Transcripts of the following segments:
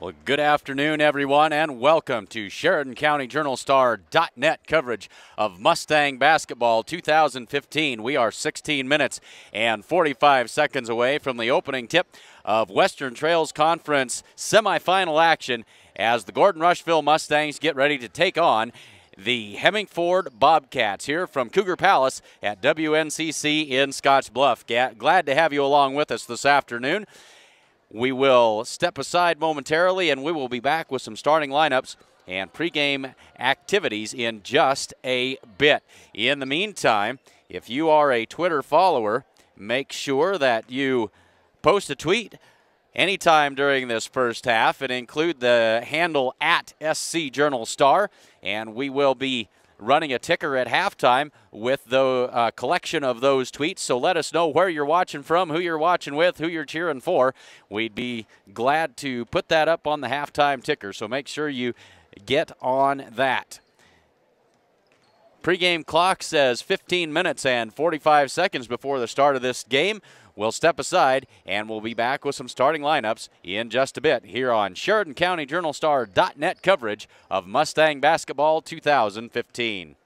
Well, good afternoon, everyone, and welcome to Sheridan County Journal Star.net coverage of Mustang Basketball 2015. We are 16 minutes and 45 seconds away from the opening tip of Western Trails Conference semifinal action as the Gordon Rushville Mustangs get ready to take on the Hemingford Bobcats here from Cougar Palace at WNCC in Scotts Bluff. Glad to have you along with us this afternoon. We will step aside momentarily and we will be back with some starting lineups and pregame activities in just a bit. In the meantime, if you are a Twitter follower, make sure that you post a tweet anytime during this first half and include the handle at SC Journal Star, and we will be running a ticker at halftime with the uh, collection of those tweets. So let us know where you're watching from, who you're watching with, who you're cheering for. We'd be glad to put that up on the halftime ticker. So make sure you get on that. Pre-game clock says 15 minutes and 45 seconds before the start of this game. We'll step aside and we'll be back with some starting lineups in just a bit here on Sheridan County Journal Star.net coverage of Mustang Basketball 2015.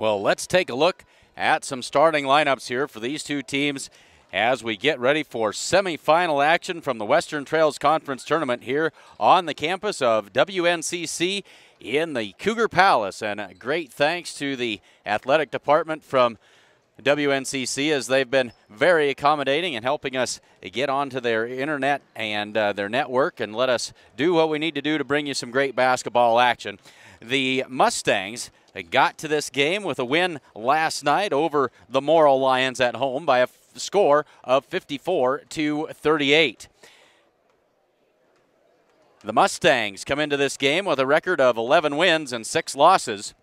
Well, let's take a look at some starting lineups here for these two teams as we get ready for semifinal action from the Western Trails Conference Tournament here on the campus of WNCC in the Cougar Palace. And a great thanks to the athletic department from WNCC as they've been very accommodating and helping us get onto their internet and uh, their network and let us do what we need to do to bring you some great basketball action. The Mustangs got to this game with a win last night over the Morrill Lions at home by a score of 54 to 38. The Mustangs come into this game with a record of 11 wins and 6 losses.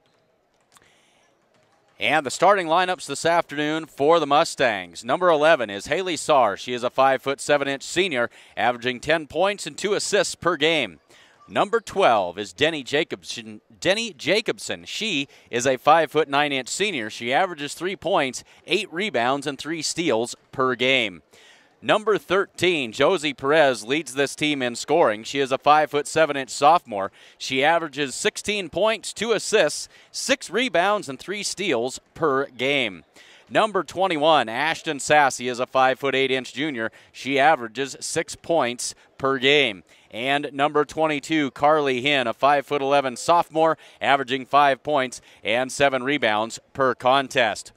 And the starting lineups this afternoon for the Mustangs. Number 11 is Haley Saar. She is a 5 foot 7 inch senior, averaging 10 points and 2 assists per game. Number 12 is Denny Jacobson. Denny Jacobson. She is a 5 foot 9 inch senior. She averages 3 points, 8 rebounds and 3 steals per game. Number 13, Josie Perez leads this team in scoring. She is a 5 foot 7 inch sophomore. She averages 16 points, 2 assists, 6 rebounds and 3 steals per game. Number 21, Ashton Sassy is a 5 foot 8 inch junior. She averages 6 points per game. And number 22, Carly Hinn, a 5 foot 11 sophomore, averaging 5 points and 7 rebounds per contest.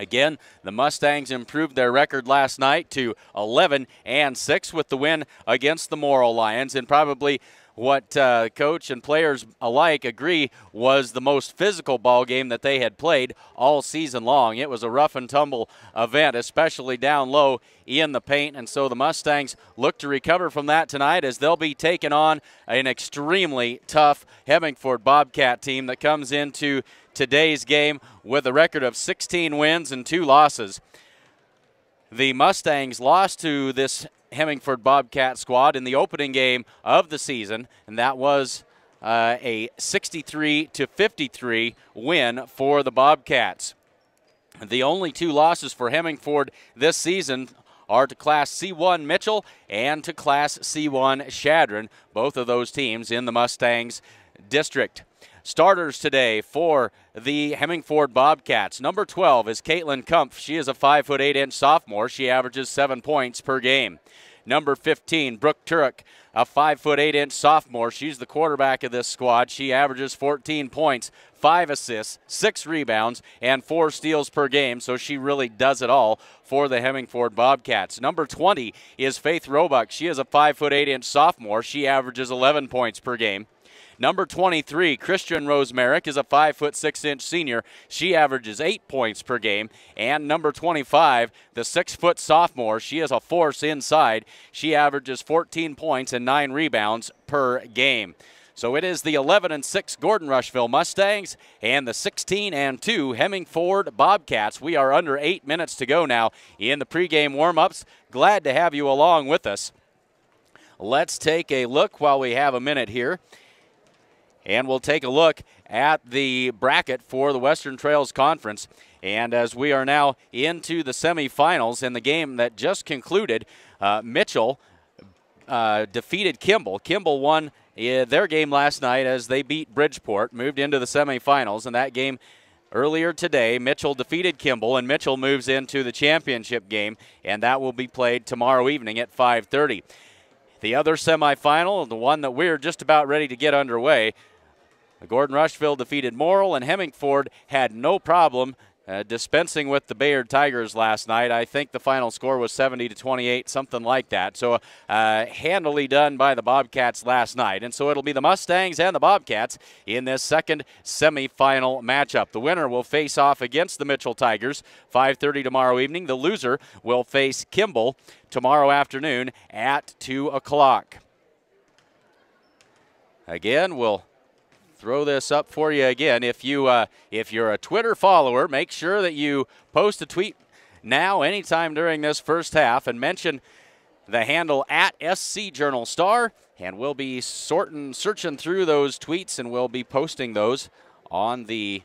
Again, the Mustangs improved their record last night to 11 and 6 with the win against the Morrill Lions and probably what uh, coach and players alike agree was the most physical ball game that they had played all season long. It was a rough and tumble event, especially down low in the paint, and so the Mustangs look to recover from that tonight as they'll be taking on an extremely tough Hemingford Bobcat team that comes into today's game with a record of 16 wins and two losses. The Mustangs lost to this Hemingford Bobcat squad in the opening game of the season, and that was uh, a 63 to 53 win for the Bobcats. The only two losses for Hemingford this season are to Class C1 Mitchell and to Class C1 Chadron, both of those teams in the Mustangs district. Starters today for the Hemingford Bobcats. Number 12 is Caitlin Kumpf. She is a 5 foot 8 inch sophomore. She averages 7 points per game. Number 15, Brooke Turek, a 5 foot 8 inch sophomore. She's the quarterback of this squad. She averages 14 points, 5 assists, 6 rebounds, and 4 steals per game, so she really does it all for the Hemingford Bobcats. Number 20 is Faith Roebuck. She is a 5 foot 8 inch sophomore. She averages 11 points per game. Number 23, Christian Rosemerick, is a 5 foot 6 inch senior. She averages 8 points per game. And number 25, the 6 foot sophomore, she is a force inside. She averages 14 points and 9 rebounds per game. So it is the 11 and 6 Gordon Rushville Mustangs and the 16 and 2 Hemingford Bobcats. We are under 8 minutes to go now in the pregame warm-ups. Glad to have you along with us. Let's take a look while we have a minute here and we'll take a look at the bracket for the Western Trails Conference. And as we are now into the semifinals in the game that just concluded, uh, Mitchell uh, defeated Kimball. Kimball won uh, their game last night as they beat Bridgeport, moved into the semifinals, and that game earlier today, Mitchell defeated Kimball, and Mitchell moves into the championship game, and that will be played tomorrow evening at 5:30. The other semifinal, the one that we're just about ready to get underway, Gordon Rushville defeated Morrill, and Hemingford had no problem uh, dispensing with the Bayard Tigers last night. I think the final score was 70 to 28, something like that. So uh, handily done by the Bobcats last night. And so it'll be the Mustangs and the Bobcats in this second semifinal matchup. The winner will face off against the Mitchell Tigers 5:30 tomorrow evening. The loser will face Kimball tomorrow afternoon at 2 o'clock. Again, we'll throw this up for you again. If you uh, if you're a Twitter follower, make sure that you post a tweet now, anytime during this first half, and mention the handle at SC Journal Star, and we'll be sorting, searching through those tweets, and we'll be posting those on the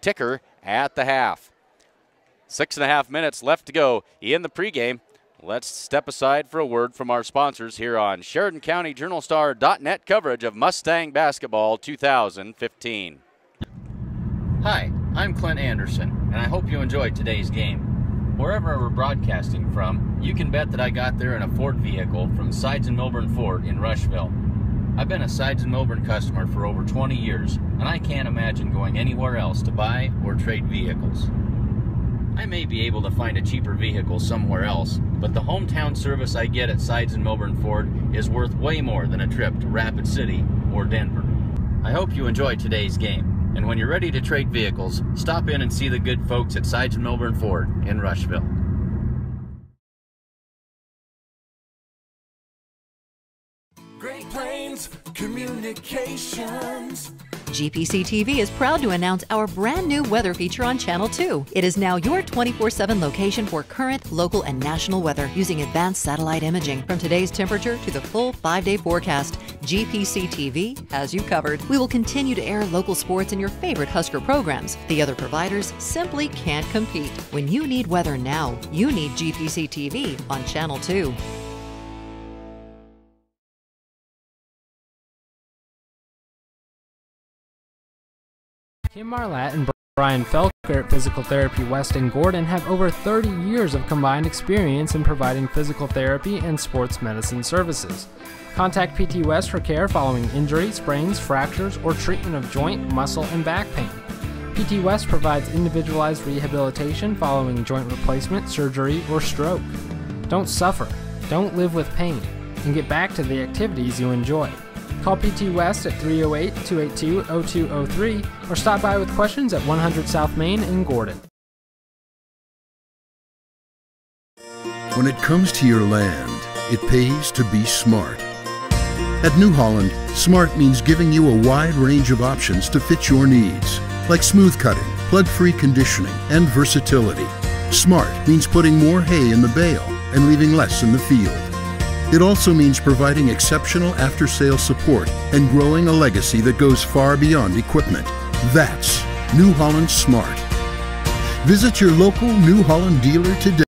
ticker at the half. Six and a half minutes left to go in the pregame. Let's step aside for a word from our sponsors here on Sheridan County Journal Star.net coverage of Mustang Basketball 2015. Hi, I'm Clint Anderson, and I hope you enjoyed today's game. Wherever we're broadcasting from, you can bet that I got there in a Ford vehicle from Sides and Milburn Ford in Rushville. I've been a Sides and Milburn customer for over 20 years, and I can't imagine going anywhere else to buy or trade vehicles. I may be able to find a cheaper vehicle somewhere else, but the hometown service I get at Sides and Milburn Ford is worth way more than a trip to Rapid City or Denver. I hope you enjoyed today's game. And when you're ready to trade vehicles, stop in and see the good folks at Sides and Milburn Ford in Rushville. Great Plains Communications. GPC TV is proud to announce our brand new weather feature on Channel 2. It is now your 24 7 location for current, local, and national weather using advanced satellite imaging. From today's temperature to the full five day forecast, GPC TV has you covered. We will continue to air local sports and your favorite Husker programs. The other providers simply can't compete. When you need weather now, you need GPC TV on Channel 2. Kim Marlatt and Brian Felker at Physical Therapy West in Gordon have over 30 years of combined experience in providing physical therapy and sports medicine services. Contact PT West for care following injury, sprains, fractures, or treatment of joint, muscle, and back pain. PT West provides individualized rehabilitation following joint replacement, surgery, or stroke. Don't suffer, don't live with pain, and get back to the activities you enjoy. Call PT West at 308 282 0203 or stop by with questions at 100 South Main in Gordon. When it comes to your land, it pays to be smart. At New Holland, smart means giving you a wide range of options to fit your needs, like smooth cutting, plug free conditioning, and versatility. Smart means putting more hay in the bale and leaving less in the field. It also means providing exceptional after sales support and growing a legacy that goes far beyond equipment. That's New Holland Smart. Visit your local New Holland dealer today.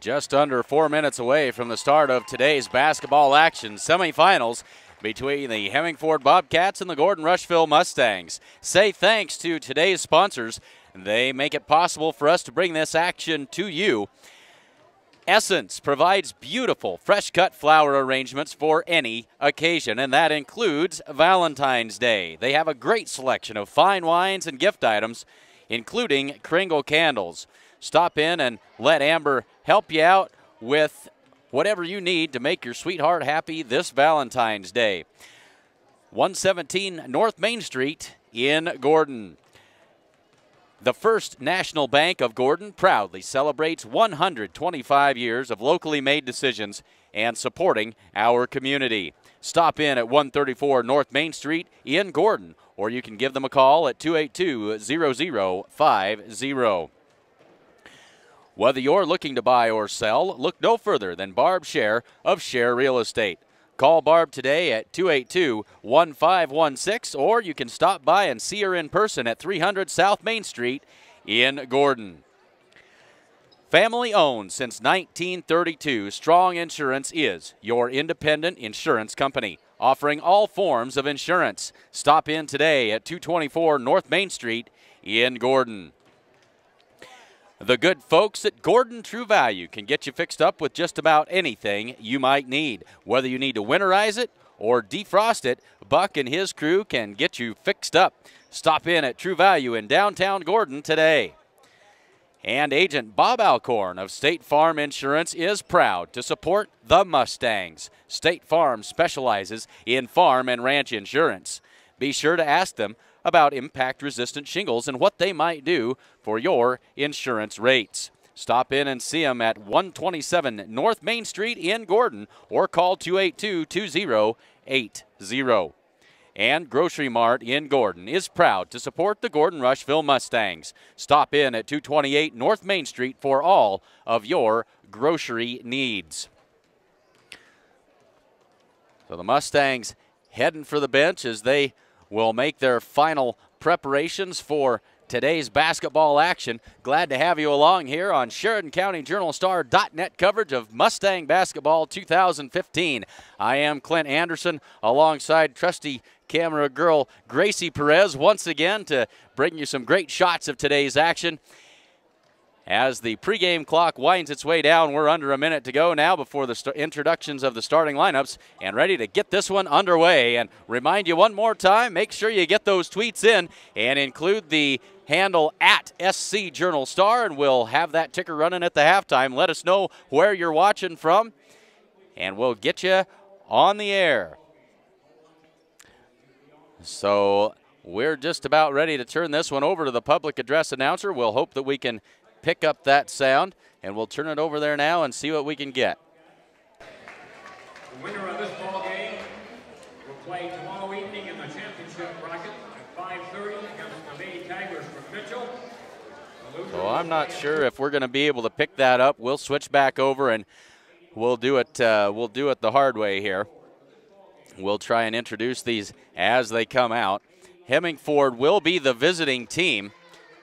Just under four minutes away from the start of today's basketball action semifinals between the Hemingford Bobcats and the Gordon Rushville Mustangs. Say thanks to today's sponsors. They make it possible for us to bring this action to you. Essence provides beautiful fresh cut flower arrangements for any occasion, and that includes Valentine's Day. They have a great selection of fine wines and gift items, including Kringle candles. Stop in and let Amber help you out with whatever you need to make your sweetheart happy this Valentine's Day. 117 North Main Street in Gordon. The First National Bank of Gordon proudly celebrates 125 years of locally made decisions and supporting our community. Stop in at 134 North Main Street in Gordon, or you can give them a call at 282 0050. Whether you're looking to buy or sell, look no further than Barb Share of Share Real Estate. Call Barb today at 282 1516, or you can stop by and see her in person at 300 South Main Street in Gordon. Family owned since 1932, Strong Insurance is your independent insurance company, offering all forms of insurance. Stop in today at 224 North Main Street in Gordon. The good folks at Gordon True Value can get you fixed up with just about anything you might need. Whether you need to winterize it or defrost it, Buck and his crew can get you fixed up. Stop in at True Value in downtown Gordon today. And agent Bob Alcorn of State Farm Insurance is proud to support the Mustangs. State Farm specializes in farm and ranch insurance. Be sure to ask them about impact resistant shingles and what they might do for your insurance rates. Stop in and see them at 127 North Main Street in Gordon or call 282 2080. And Grocery Mart in Gordon is proud to support the Gordon Rushville Mustangs. Stop in at 228 North Main Street for all of your grocery needs. So the Mustangs heading for the bench as they will make their final preparations for today's basketball action. Glad to have you along here on Sheridan County Journal Star.net coverage of Mustang Basketball 2015. I am Clint Anderson alongside trusty camera girl Gracie Perez once again to bring you some great shots of today's action. As the pregame clock winds its way down, we're under a minute to go now before the introductions of the starting lineups and ready to get this one underway. And remind you one more time make sure you get those tweets in and include the handle at SC Journal Star, and we'll have that ticker running at the halftime. Let us know where you're watching from, and we'll get you on the air. So we're just about ready to turn this one over to the public address announcer. We'll hope that we can pick up that sound, and we'll turn it over there now and see what we can get. The winner of this ball game will play tomorrow evening in the championship bracket at 5:30 against the May Tigers from Mitchell. So I'm not sure if we're going to be able to pick that up. We'll switch back over and we'll do it. Uh, we'll do it the hard way here. We'll try and introduce these as they come out. Hemingford will be the visiting team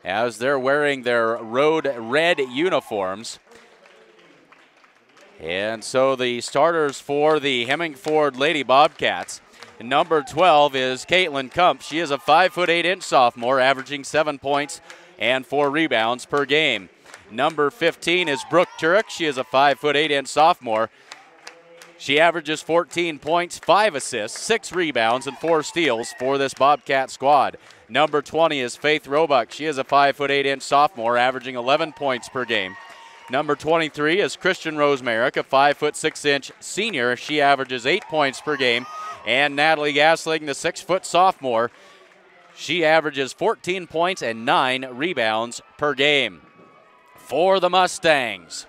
as they're wearing their road red uniforms. And so the starters for the Hemingford Lady Bobcats. Number 12 is Caitlin Kumpf. She is a 5 foot 8 inch sophomore, averaging 7 points and 4 rebounds per game. Number 15 is Brooke Turek. She is a 5 foot 8 inch sophomore. She averages 14 points, 5 assists, 6 rebounds, and 4 steals for this Bobcat squad. Number 20 is Faith Roebuck. She is a 5 foot 8 inch sophomore, averaging 11 points per game. Number 23 is Christian Rosemerick, a 5 foot 6 inch senior. She averages 8 points per game. And Natalie Gasling, the 6 foot sophomore, she averages 14 points and 9 rebounds per game. For the Mustangs,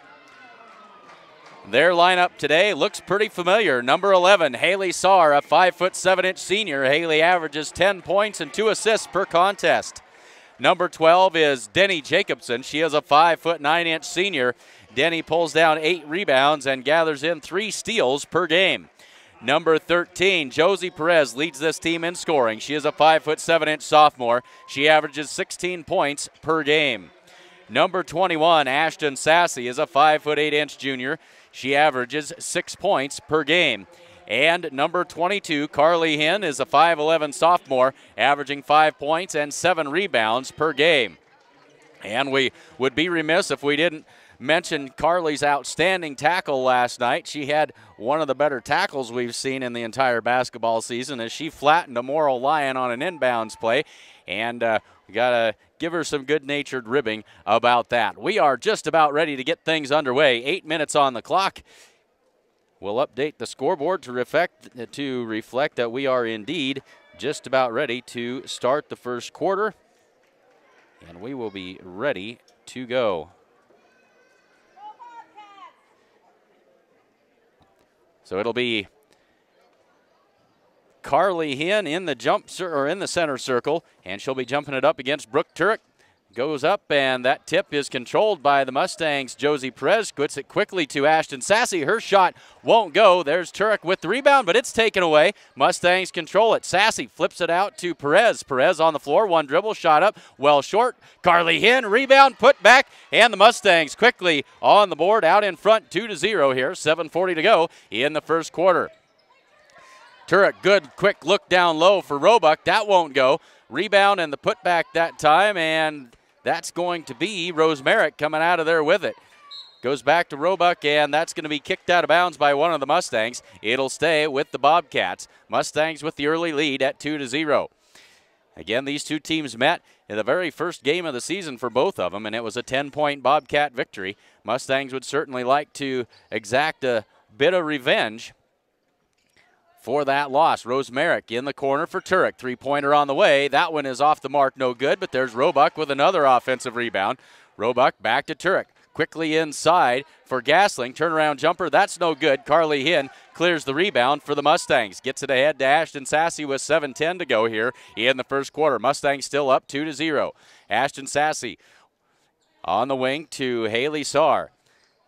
their lineup today looks pretty familiar. Number 11, Haley Saar, a 5 foot 7 inch senior. Haley averages 10 points and 2 assists per contest. Number 12 is Denny Jacobson. She is a 5 foot 9 inch senior. Denny pulls down 8 rebounds and gathers in 3 steals per game. Number 13, Josie Perez leads this team in scoring. She is a 5 foot 7 inch sophomore. She averages 16 points per game. Number 21, Ashton Sassy, is a 5 foot 8 inch junior. She averages six points per game. And number 22, Carly Hinn, is a 5'11 sophomore, averaging five points and seven rebounds per game. And we would be remiss if we didn't mention Carly's outstanding tackle last night. She had one of the better tackles we've seen in the entire basketball season as she flattened a Morrill Lion on an inbounds play. And uh, we got to give her some good natured ribbing about that. We are just about ready to get things underway. Eight minutes on the clock. We'll update the scoreboard to reflect, to reflect that we are indeed just about ready to start the first quarter. And we will be ready to go. So it'll be Carly Hinn in the jump or in the center circle, and she'll be jumping it up against Brooke Turek. Goes up, and that tip is controlled by the Mustangs. Josie Perez puts it quickly to Ashton Sassy. Her shot won't go. There's Turek with the rebound, but it's taken away. Mustangs control it. Sassy flips it out to Perez. Perez on the floor, one dribble, shot up, well short. Carly Hinn, rebound, put back, and the Mustangs quickly on the board, out in front, 2 to 0 here. 7.40 to go in the first quarter. Turek, good quick look down low for Roebuck. That won't go. Rebound and the putback that time, and that's going to be Rosemerick coming out of there with it. Goes back to Roebuck, and that's going to be kicked out of bounds by one of the Mustangs. It'll stay with the Bobcats. Mustangs with the early lead at 2 to 0. Again, these two teams met in the very first game of the season for both of them, and it was a 10 point Bobcat victory. Mustangs would certainly like to exact a bit of revenge for that loss. Rosemerick in the corner for Turek. Three pointer on the way. That one is off the mark, no good, but there's Roebuck with another offensive rebound. Roebuck back to Turek. Quickly inside for Gasling. Turnaround jumper. That's no good. Carly Hinn clears the rebound for the Mustangs. Gets it ahead to Ashton Sassy with 7.10 to go here in the first quarter. Mustangs still up 2 to 0. Ashton Sassy on the wing to Haley Saar.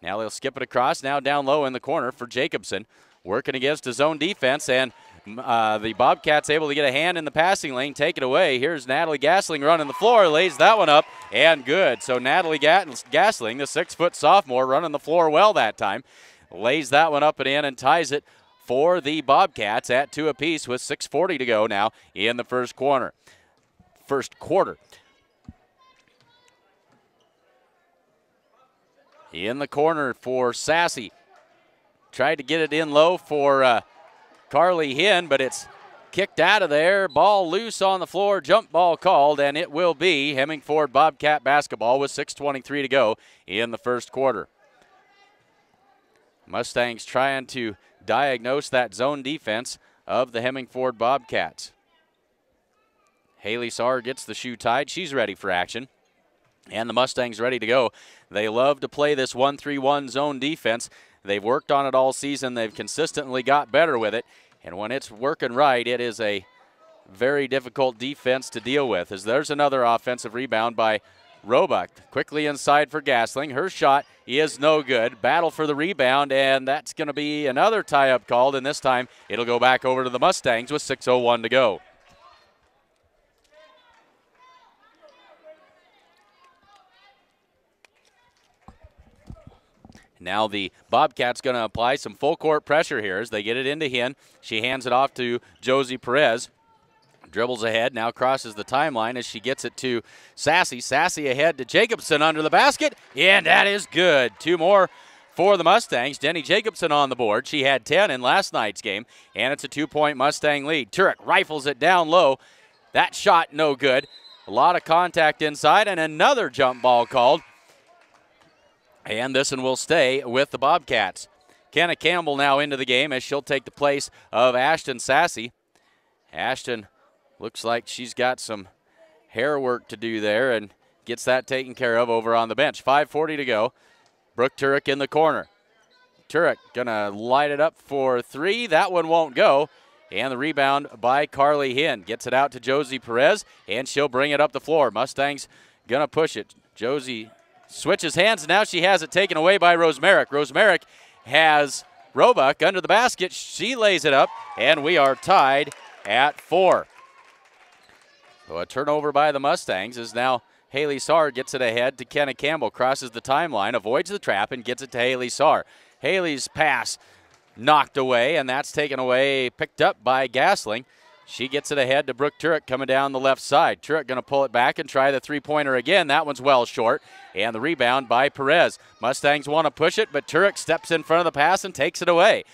Now they'll skip it across. Now down low in the corner for Jacobson working against his own defense, and uh, the Bobcats able to get a hand in the passing lane, take it away. Here's Natalie Gasling running the floor, lays that one up, and good. So Natalie Gasling, the six foot sophomore, running the floor well that time, lays that one up and in and ties it for the Bobcats at two apiece with 6.40 to go now in the first quarter. First quarter. In the corner for Sassy. Tried to get it in low for. Uh, Carly Hinn, but it's kicked out of there. Ball loose on the floor. Jump ball called, and it will be Hemingford Bobcat basketball with 6.23 to go in the first quarter. Mustangs trying to diagnose that zone defense of the Hemingford Bobcats. Haley Saar gets the shoe tied. She's ready for action. And the Mustangs ready to go. They love to play this 1 3 1 zone defense. They've worked on it all season. They've consistently got better with it. And when it's working right, it is a very difficult defense to deal with. As there's another offensive rebound by Roebuck. Quickly inside for Gasling. Her shot is no good. Battle for the rebound, and that's going to be another tie up called. And this time it'll go back over to the Mustangs with 6.01 to go. Now the Bobcats going to apply some full court pressure here as they get it into Hinn. She hands it off to Josie Perez. Dribbles ahead, now crosses the timeline as she gets it to Sassy. Sassy ahead to Jacobson under the basket, and that is good. Two more for the Mustangs. Denny Jacobson on the board. She had 10 in last night's game, and it's a two point Mustang lead. Turek rifles it down low. That shot no good. A lot of contact inside, and another jump ball called. And this one will stay with the Bobcats. Kenna Campbell now into the game as she'll take the place of Ashton Sassy. Ashton looks like she's got some hair work to do there and gets that taken care of over on the bench. 5.40 to go. Brooke Turek in the corner. Turek gonna light it up for three. That one won't go. And the rebound by Carly Hinn. Gets it out to Josie Perez, and she'll bring it up the floor. Mustangs gonna push it. Josie switches hands. Now she has it taken away by Rosemerick. Rosemerick has Roebuck under the basket. She lays it up, and we are tied at four. So a turnover by the Mustangs is now Haley Saar gets it ahead to Kenna Campbell, crosses the timeline, avoids the trap, and gets it to Haley Saar. Haley's pass knocked away, and that's taken away, picked up by Gasling. She gets it ahead to Brooke Turek coming down the left side. Turek going to pull it back and try the three pointer again. That one's well short. And the rebound by Perez. Mustangs want to push it, but Turek steps in front of the pass and takes it away.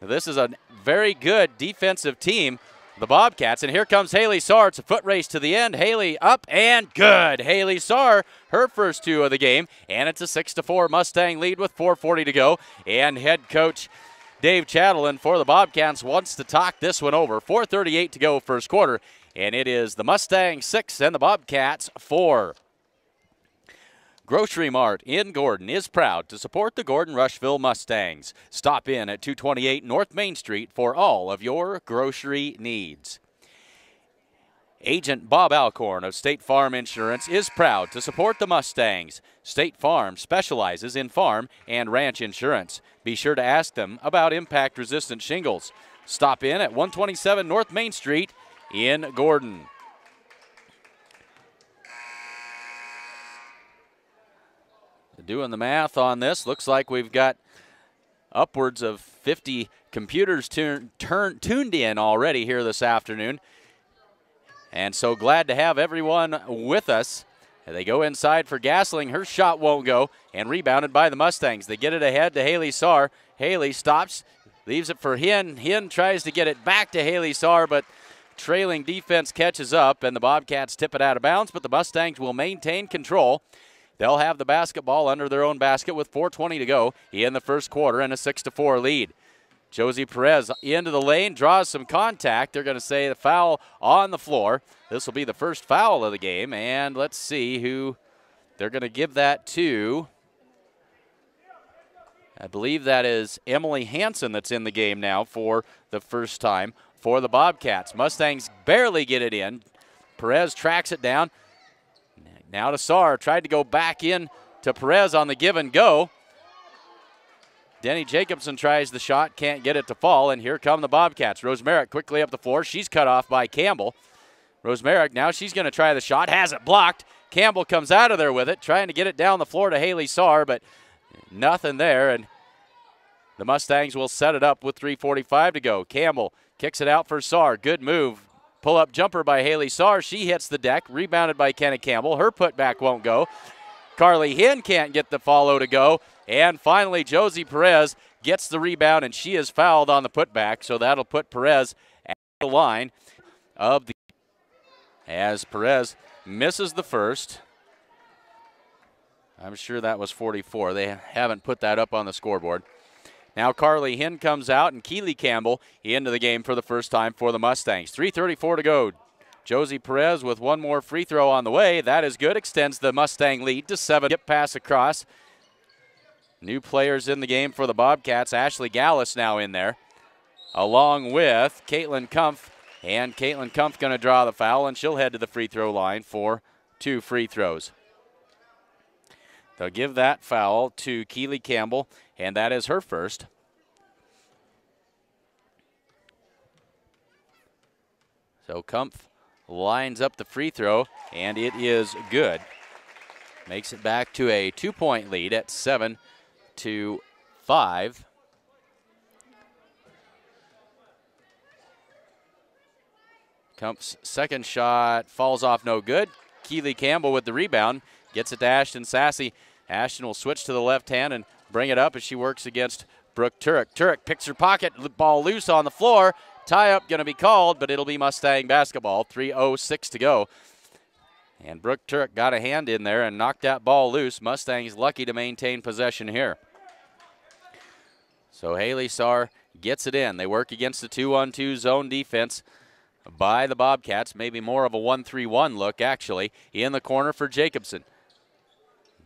This is a very good defensive team, the Bobcats. And here comes Haley Saar. It's a foot race to the end. Haley up and good. Haley Saar, her first two of the game. And it's a 6 to 4 Mustang lead with 4.40 to go. And head coach Dave Chatelain for the Bobcats wants to talk this one over. 4.38 to go, first quarter, and it is the Mustangs 6 and the Bobcats 4. Grocery Mart in Gordon is proud to support the Gordon Rushville Mustangs. Stop in at 228 North Main Street for all of your grocery needs. Agent Bob Alcorn of State Farm Insurance is proud to support the Mustangs. State Farm specializes in farm and ranch insurance. Be sure to ask them about impact resistant shingles. Stop in at 127 North Main Street in Gordon. Doing the math on this, looks like we've got upwards of 50 computers tuned in already here this afternoon. And so glad to have everyone with us. They go inside for Gasling. Her shot won't go, and rebounded by the Mustangs. They get it ahead to Haley Saar. Haley stops, leaves it for Hinn. Hinn tries to get it back to Haley Saar, but trailing defense catches up, and the Bobcats tip it out of bounds, but the Mustangs will maintain control. They'll have the basketball under their own basket with 4.20 to go in the first quarter and a 6 to 4 lead. Josie Perez into the lane, draws some contact. They're going to say the foul on the floor. This will be the first foul of the game, and let's see who they're going to give that to. I believe that is Emily Hanson that's in the game now for the first time for the Bobcats. Mustangs barely get it in. Perez tracks it down. Now to Saar. Tried to go back in to Perez on the give and go. Denny Jacobson tries the shot, can't get it to fall, and here come the Bobcats. Rosemerick quickly up the floor. She's cut off by Campbell. Rosemerick now she's going to try the shot, has it blocked. Campbell comes out of there with it, trying to get it down the floor to Haley Saar, but nothing there. And the Mustangs will set it up with 3.45 to go. Campbell kicks it out for Saar. Good move. Pull up jumper by Haley Saar. She hits the deck, rebounded by Kenna Campbell. Her putback won't go. Carly Hinn can't get the follow to go. And finally, Josie Perez gets the rebound, and she is fouled on the putback. So that'll put Perez at the line of the. As Perez misses the first. I'm sure that was 44. They haven't put that up on the scoreboard. Now Carly Hinn comes out and Keeley Campbell into the game for the first time for the Mustangs. 3.34 to go. Josie Perez with one more free throw on the way. That is good. Extends the Mustang lead to seven. Get pass across. New players in the game for the Bobcats. Ashley Gallus now in there, along with Caitlin Kumpf. And Caitlin Kumpf going to draw the foul, and she'll head to the free throw line for two free throws. They'll give that foul to Keely Campbell, and that is her first. So Kumpf lines up the free throw, and it is good. Makes it back to a two point lead at seven to five. Kumpf's second shot falls off no good. Keeley Campbell with the rebound gets it to Ashton Sassy. Ashton will switch to the left hand and bring it up as she works against Brooke Turek. Turek picks her pocket, ball loose on the floor, Tie up going to be called, but it'll be Mustang basketball. 3.06 to go. And Brooke Turek got a hand in there and knocked that ball loose. Mustangs lucky to maintain possession here. So Haley Saar gets it in. They work against the 2 1 2 zone defense by the Bobcats. Maybe more of a 1 3 1 look, actually. In the corner for Jacobson.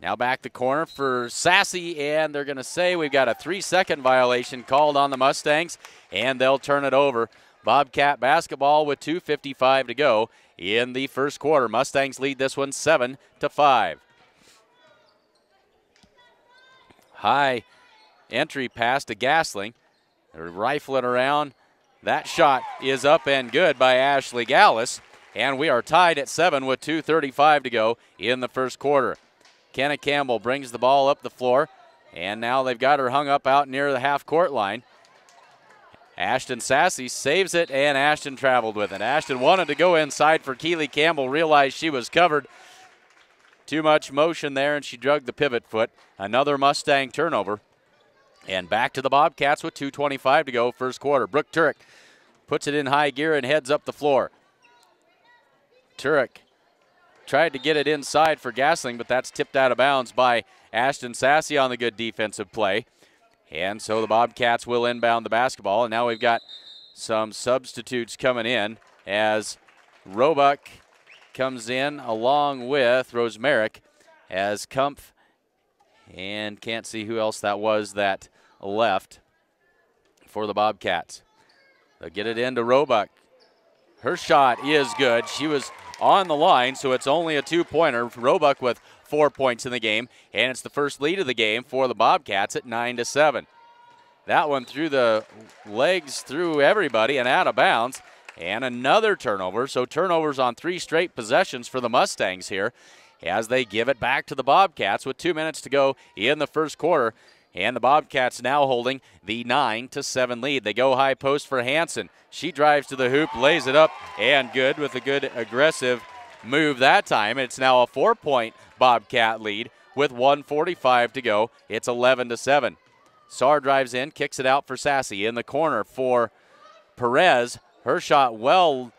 Now back the corner for Sassy, and they're going to say we've got a three second violation called on the Mustangs, and they'll turn it over. Bobcat basketball with 2.55 to go in the first quarter. Mustangs lead this one 7 to 5. High entry pass to Gasling. They're rifling around. That shot is up and good by Ashley Gallus. And we are tied at 7 with 2.35 to go in the first quarter. Kenna Campbell brings the ball up the floor, and now they've got her hung up out near the half court line. Ashton Sassy saves it, and Ashton traveled with it. Ashton wanted to go inside for Keely Campbell, realized she was covered. Too much motion there, and she drug the pivot foot. Another Mustang turnover. And back to the Bobcats with 2.25 to go, first quarter. Brooke Turek puts it in high gear and heads up the floor. Turek tried to get it inside for Gasling, but that's tipped out of bounds by Ashton Sassy on the good defensive play. And so the Bobcats will inbound the basketball. And now we've got some substitutes coming in as Roebuck comes in along with Rosemerick as Kumpf and can't see who else that was that left for the Bobcats. They'll get it into Roebuck. Her shot is good. She was on the line, so it's only a two pointer. Roebuck with four points in the game, and it's the first lead of the game for the Bobcats at 9 to 7. That one through the legs, through everybody, and out of bounds. And another turnover. So turnovers on three straight possessions for the Mustangs here as they give it back to the Bobcats with two minutes to go in the first quarter. And the Bobcats now holding the 9 to 7 lead. They go high post for Hanson. She drives to the hoop, lays it up, and good with a good aggressive move that time. It's now a four point Bobcat lead with 145 to go. It's 11 to 7. Saar drives in, kicks it out for Sassy in the corner for Perez. Her shot well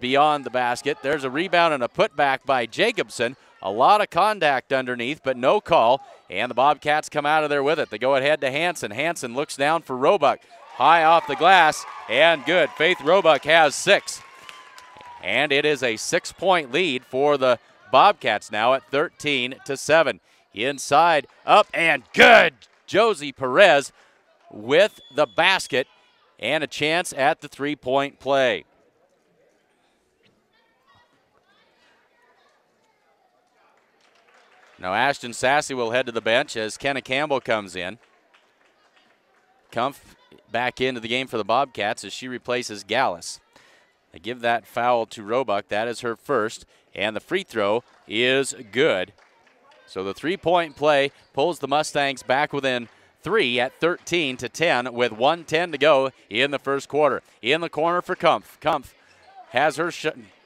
beyond the basket. There's a rebound and a putback by Jacobson. A lot of contact underneath, but no call. And the Bobcats come out of there with it. They go ahead to Hanson. Hanson looks down for Roebuck. High off the glass and good. Faith Roebuck has six. And it is a six point lead for the Bobcats now at 13 to 7. Inside, up and good. Josie Perez with the basket and a chance at the three point play. Now Ashton Sassy will head to the bench as Kenna Campbell comes in. Kumpf back into the game for the Bobcats as she replaces Gallus. They give that foul to Roebuck. That is her first. And the free throw is good. So the three point play pulls the Mustangs back within three at 13 to 10 with 110 to go in the first quarter. In the corner for Kumpf. Kumpf has her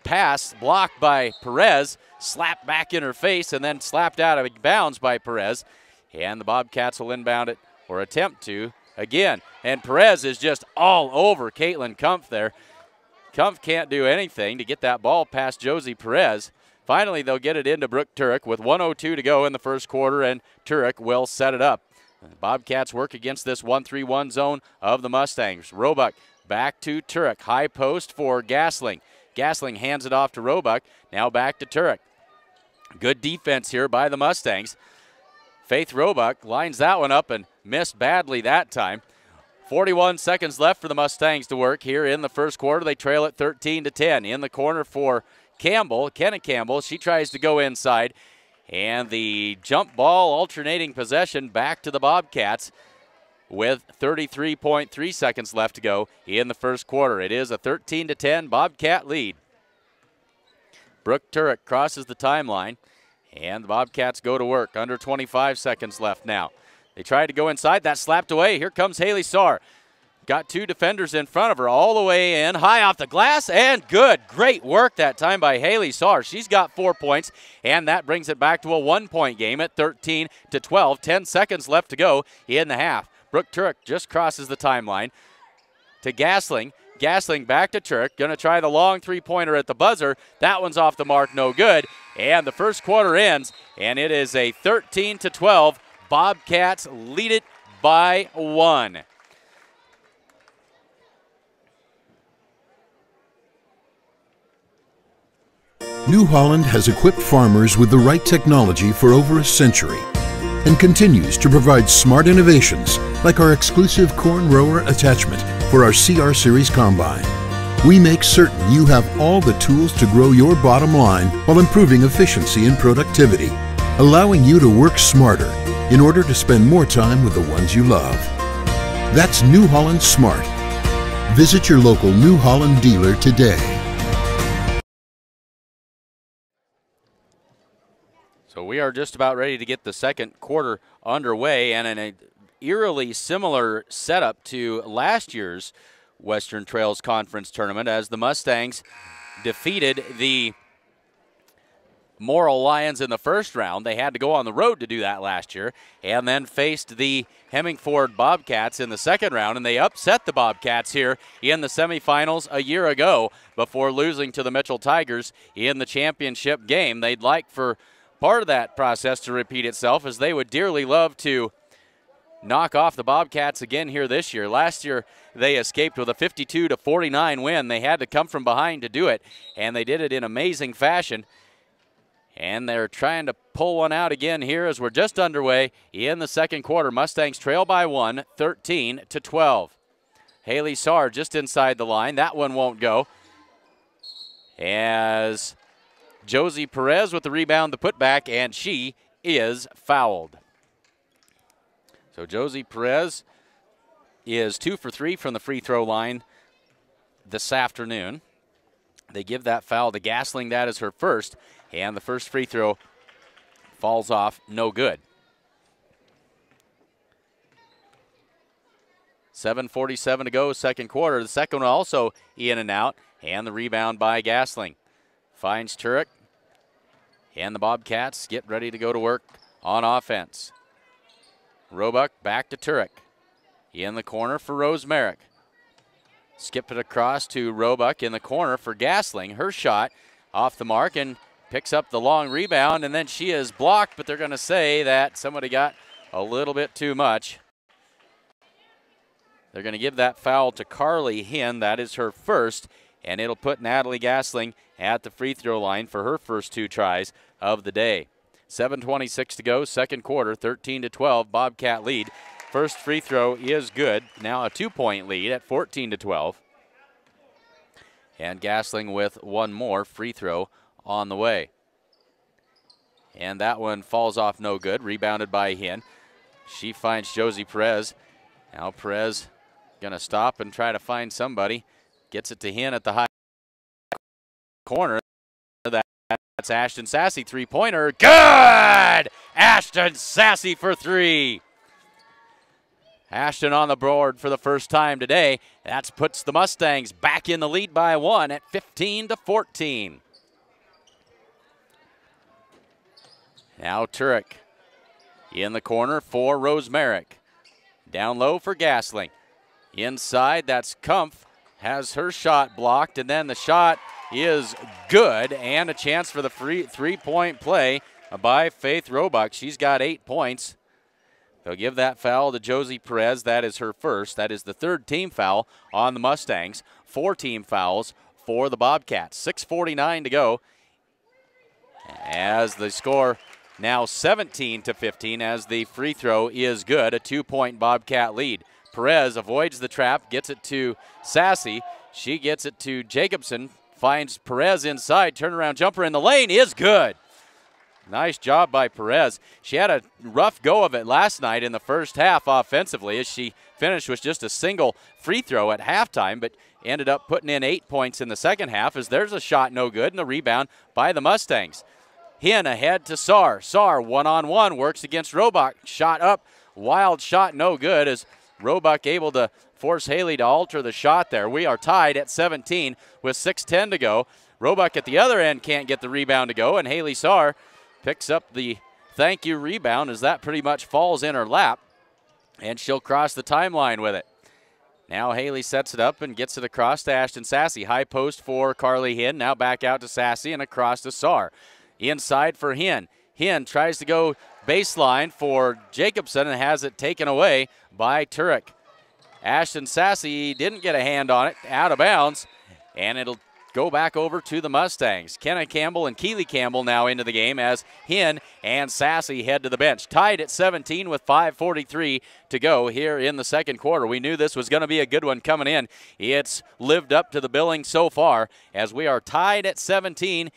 pass blocked by Perez, slapped back in her face, and then slapped out of bounds by Perez. And the Bobcats will inbound it or attempt to again. And Perez is just all over Caitlin Kumpf there. Kumpf can't do anything to get that ball past Josie Perez. Finally, they'll get it into Brooke Turek with 102 to go in the first quarter, and Turek will set it up. Bobcats work against this 1 3 1 zone of the Mustangs. Roebuck back to Turek. High post for Gasling. Gasling hands it off to Roebuck. Now back to Turek. Good defense here by the Mustangs. Faith Roebuck lines that one up and missed badly that time. 41 seconds left for the Mustangs to work here in the first quarter. They trail it 13 to 10. In the corner for Campbell, Kenna Campbell. She tries to go inside. And the jump ball alternating possession back to the Bobcats with 33.3 seconds left to go in the first quarter. It is a 13 to 10 Bobcat lead. Brooke Turek crosses the timeline, and the Bobcats go to work. Under 25 seconds left now. They tried to go inside. That slapped away. Here comes Haley Saar. Got two defenders in front of her all the way in, high off the glass, and good. Great work that time by Haley Saar. She's got four points, and that brings it back to a one point game at 13 to 12. 10 seconds left to go in the half. Brooke Turek just crosses the timeline to Gasling. Gasling back to Turek. Going to try the long three pointer at the buzzer. That one's off the mark, no good. And the first quarter ends, and it is a 13 to 12. Bobcats lead it by one. New Holland has equipped farmers with the right technology for over a century and continues to provide smart innovations like our exclusive corn rower attachment for our CR Series combine. We make certain you have all the tools to grow your bottom line while improving efficiency and productivity, allowing you to work smarter in order to spend more time with the ones you love. That's New Holland Smart. Visit your local New Holland dealer today. So we are just about ready to get the second quarter underway, and in an eerily similar setup to last year's Western Trails Conference tournament as the Mustangs defeated the Morrill Lions in the first round. They had to go on the road to do that last year, and then faced the Hemingford Bobcats in the second round, and they upset the Bobcats here in the semifinals a year ago before losing to the Mitchell Tigers in the championship game. They'd like for part of that process to repeat itself as they would dearly love to knock off the Bobcats again here this year. Last year they escaped with a 52 to 49 win. They had to come from behind to do it, and they did it in amazing fashion. And they're trying to pull one out again here as we're just underway in the second quarter. Mustangs trail by one, 13 to 12. Haley Sarr just inside the line. That one won't go. As Josie Perez with the rebound, the putback, and she is fouled. So Josie Perez is two for three from the free throw line this afternoon. They give that foul to Gasling. That is her first. And the first free throw falls off, no good. 7.47 to go, second quarter. The second one also in and out. And the rebound by Gasling. Finds Turek. And the Bobcats get ready to go to work on offense. Roebuck back to Turek. In the corner for Rosemerick. Skip it across to Roebuck in the corner for Gasling. Her shot off the mark and picks up the long rebound, and then she is blocked, but they're going to say that somebody got a little bit too much. They're going to give that foul to Carly Hinn. That is her first, and it'll put Natalie Gasling at the free throw line for her first two tries of the day. 7.26 to go, second quarter, 13 to 12, Bobcat lead. First free throw is good. Now a two point lead at 14 to 12. And Gasling with one more free throw on the way. And that one falls off no good. Rebounded by Hinn. She finds Josie Perez Now Perez to stop and try to find somebody. Gets it to Hinn at the high corner. That's Ashton Sassy three pointer. Good! Ashton Sassy for three. Ashton on the board for the first time today. That puts the Mustangs back in the lead by one at 15 to 14. Now Turek in the corner for Rosemerick. Down low for Gasling. Inside, that's Kumpf. Has her shot blocked, and then the shot is good, and a chance for the free three-point play by Faith Roebuck. She's got eight points. They'll give that foul to Josie Perez. That is her first. That is the third team foul on the Mustangs. Four team fouls for the Bobcats. 6.49 to go as the score now 17 to 15 as the free throw is good. A two point Bobcat lead. Perez avoids the trap, gets it to Sassy. She gets it to Jacobson, finds Perez inside. Turnaround jumper in the lane is good. Nice job by Perez. She had a rough go of it last night in the first half offensively as she finished with just a single free throw at halftime, but ended up putting in eight points in the second half as there's a shot no good and the rebound by the Mustangs. Hinn ahead to Saar. Saar one on one works against Roebuck. Shot up, wild shot, no good. As Roebuck able to force Haley to alter the shot there. We are tied at 17 with 6:10 to go. Roebuck at the other end can't get the rebound to go, and Haley Saar picks up the thank you rebound as that pretty much falls in her lap, and she'll cross the timeline with it. Now Haley sets it up and gets it across to Ashton Sassy. High post for Carly Hinn. Now back out to Sassy and across to Saar. Inside for Hinn. Hinn tries to go baseline for Jacobson and has it taken away by Turek. Ashton Sassy didn't get a hand on it, out of bounds, and it'll go back over to the Mustangs. Kenna Campbell and Keeley Campbell now into the game as Hinn and Sassy head to the bench. Tied at 17 with 5.43 to go here in the second quarter. We knew this was going to be a good one coming in. It's lived up to the billing so far as we are tied at 17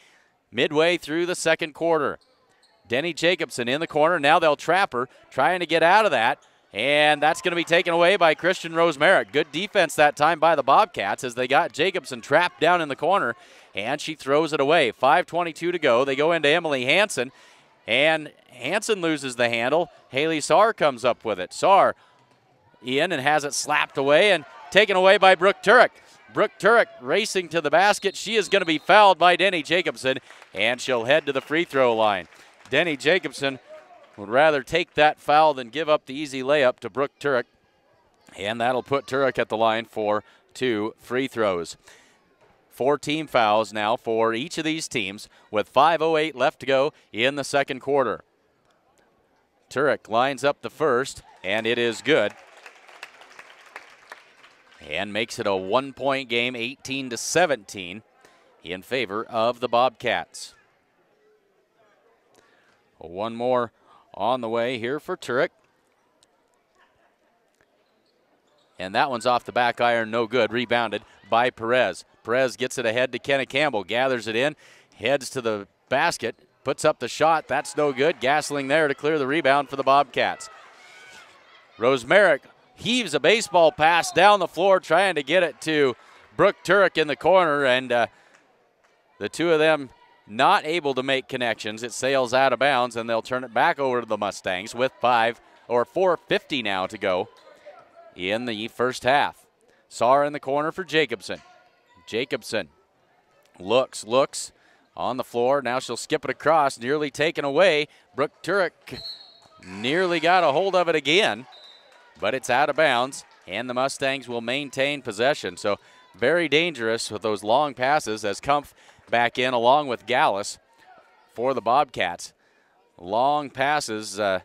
midway through the second quarter. Denny Jacobson in the corner. Now they'll trap her, trying to get out of that. And that's going to be taken away by Christian Rosemerick. Good defense that time by the Bobcats as they got Jacobson trapped down in the corner, and she throws it away. 5.22 to go. They go into Emily Hanson, and Hanson loses the handle. Haley Saar comes up with it. Saar in and has it slapped away and taken away by Brooke Turek. Brooke Turek racing to the basket. She is going to be fouled by Denny Jacobson, and she'll head to the free throw line. Denny Jacobson would rather take that foul than give up the easy layup to Brooke Turek, and that'll put Turek at the line for two free throws. Four team fouls now for each of these teams with 5.08 left to go in the second quarter. Turek lines up the first, and it is good and makes it a one point game 18 to 17 in favor of the Bobcats. One more on the way here for Turek. And that one's off the back iron, no good. Rebounded by Perez. Perez gets it ahead to Kenna Campbell, gathers it in, heads to the basket, puts up the shot. That's no good. Gasling there to clear the rebound for the Bobcats. Rosemerick heaves a baseball pass down the floor, trying to get it to Brooke Turek in the corner, and uh, the two of them not able to make connections. It sails out of bounds, and they'll turn it back over to the Mustangs with five or 4:50 now to go in the first half. Saar in the corner for Jacobson. Jacobson looks, looks on the floor. Now she'll skip it across, nearly taken away. Brooke Turek nearly got a hold of it again but it's out of bounds, and the Mustangs will maintain possession. So very dangerous with those long passes as Kumpf back in along with Gallus for the Bobcats. Long passes, uh,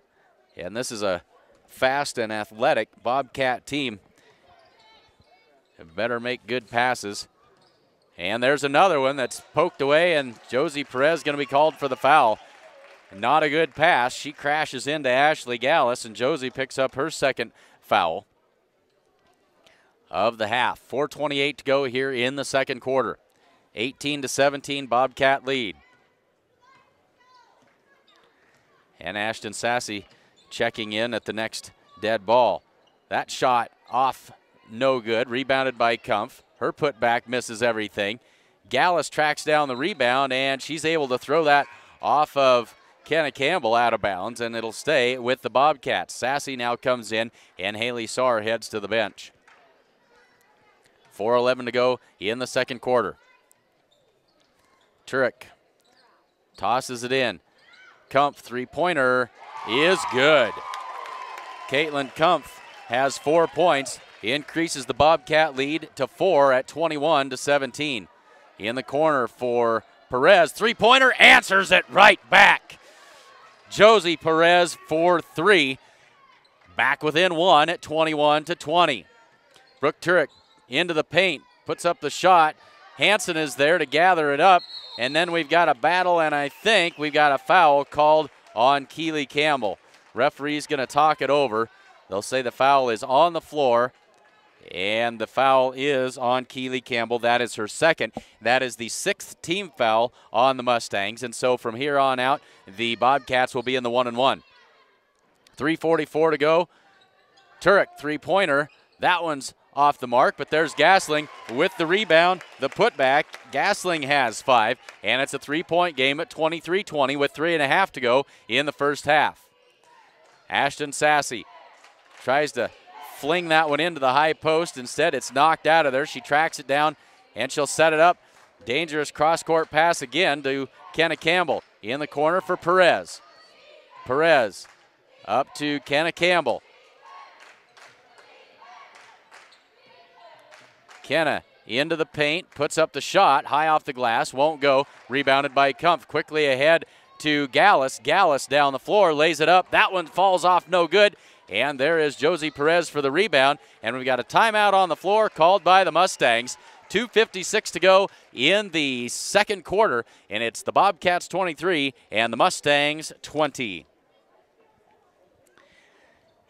and this is a fast and athletic Bobcat team. Better make good passes. And there's another one that's poked away, and Josie Perez going to be called for the foul. Not a good pass. She crashes into Ashley Gallus, and Josie picks up her second foul of the half. 4:28 to go here in the second quarter. 18 to 17, Bobcat lead. And Ashton Sassy checking in at the next dead ball. That shot off, no good. Rebounded by Kumpf. Her putback misses everything. Gallus tracks down the rebound, and she's able to throw that off of Kenna Campbell out of bounds, and it'll stay with the Bobcats. Sassy now comes in, and Haley Saar heads to the bench. 4.11 to go in the second quarter. Turek tosses it in. Kumpf three pointer is good. Caitlin Kumpf has four points, increases the Bobcat lead to four at 21 to 17. In the corner for Perez, three pointer answers it right back. Josie Perez for three, back within one at 21 to 20. Brooke Turek into the paint, puts up the shot. Hanson is there to gather it up, and then we've got a battle, and I think we've got a foul called on Keeley Campbell. Referee's going to talk it over. They'll say the foul is on the floor, and the foul is on Keeley Campbell. That is her second. That is the sixth team foul on the Mustangs. And so from here on out, the Bobcats will be in the one and one. 3.44 to go. Turek, three pointer. That one's off the mark, but there's Gasling with the rebound, the putback. Gasling has five, and it's a three point game at 23 20 with three and a half to go in the first half. Ashton Sassy tries to fling that one into the high post. Instead, it's knocked out of there. She tracks it down, and she'll set it up. Dangerous cross court pass again to Kenna Campbell in the corner for Perez. Perez up to Kenna Campbell. Kenna into the paint, puts up the shot, high off the glass, won't go. Rebounded by Kumpf. Quickly ahead to Gallus. Gallus down the floor, lays it up. That one falls off, no good. And there is Josie Perez for the rebound. And we've got a timeout on the floor called by the Mustangs. 2.56 to go in the second quarter. And it's the Bobcats 23 and the Mustangs 20.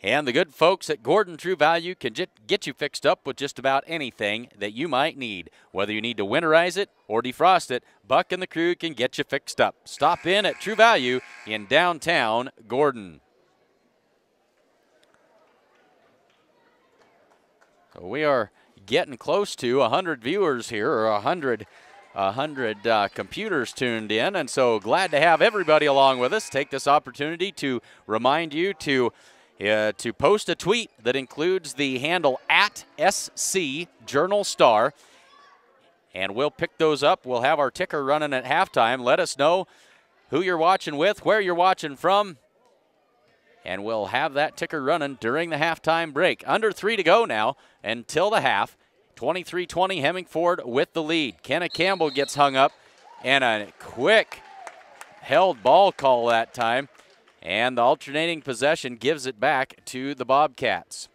And the good folks at Gordon True Value can get you fixed up with just about anything that you might need. Whether you need to winterize it or defrost it, Buck and the crew can get you fixed up. Stop in at True Value in downtown Gordon. So we are getting close to 100 viewers here, or 100, 100 uh, computers tuned in, and so glad to have everybody along with us. Take this opportunity to remind you to uh, to post a tweet that includes the handle at SC Journal Star. And we'll pick those up. We'll have our ticker running at halftime. Let us know who you're watching with, where you're watching from, and we'll have that ticker running during the halftime break. Under three to go now until the half. 23 20 Hemingford with the lead. Kenna Campbell gets hung up, and a quick held ball call that time. And the alternating possession gives it back to the Bobcats.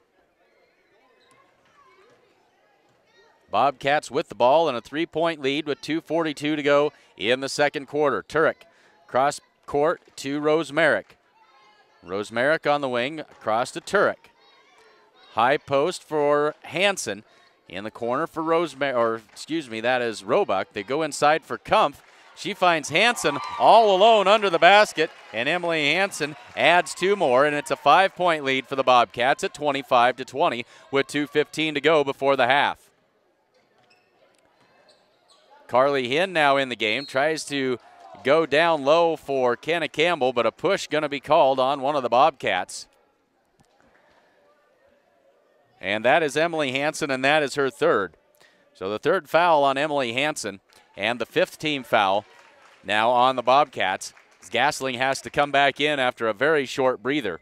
Bobcats with the ball and a three point lead with 2.42 to go in the second quarter. Turek cross court to Rosemerick. Rosemerick on the wing, across to Turek. High post for Hanson. In the corner for Rosemerick, or excuse me, that is Roebuck. They go inside for Kumpf. She finds Hanson all alone under the basket, and Emily Hanson adds two more, and it's a five-point lead for the Bobcats at 25 to 20 with 2:15 to go before the half. Carly Hinn now in the game tries to go down low for Kenna Campbell, but a push going to be called on one of the Bobcats. And that is Emily Hanson, and that is her third. So the third foul on Emily Hanson and the fifth team foul now on the Bobcats. Gasling has to come back in after a very short breather.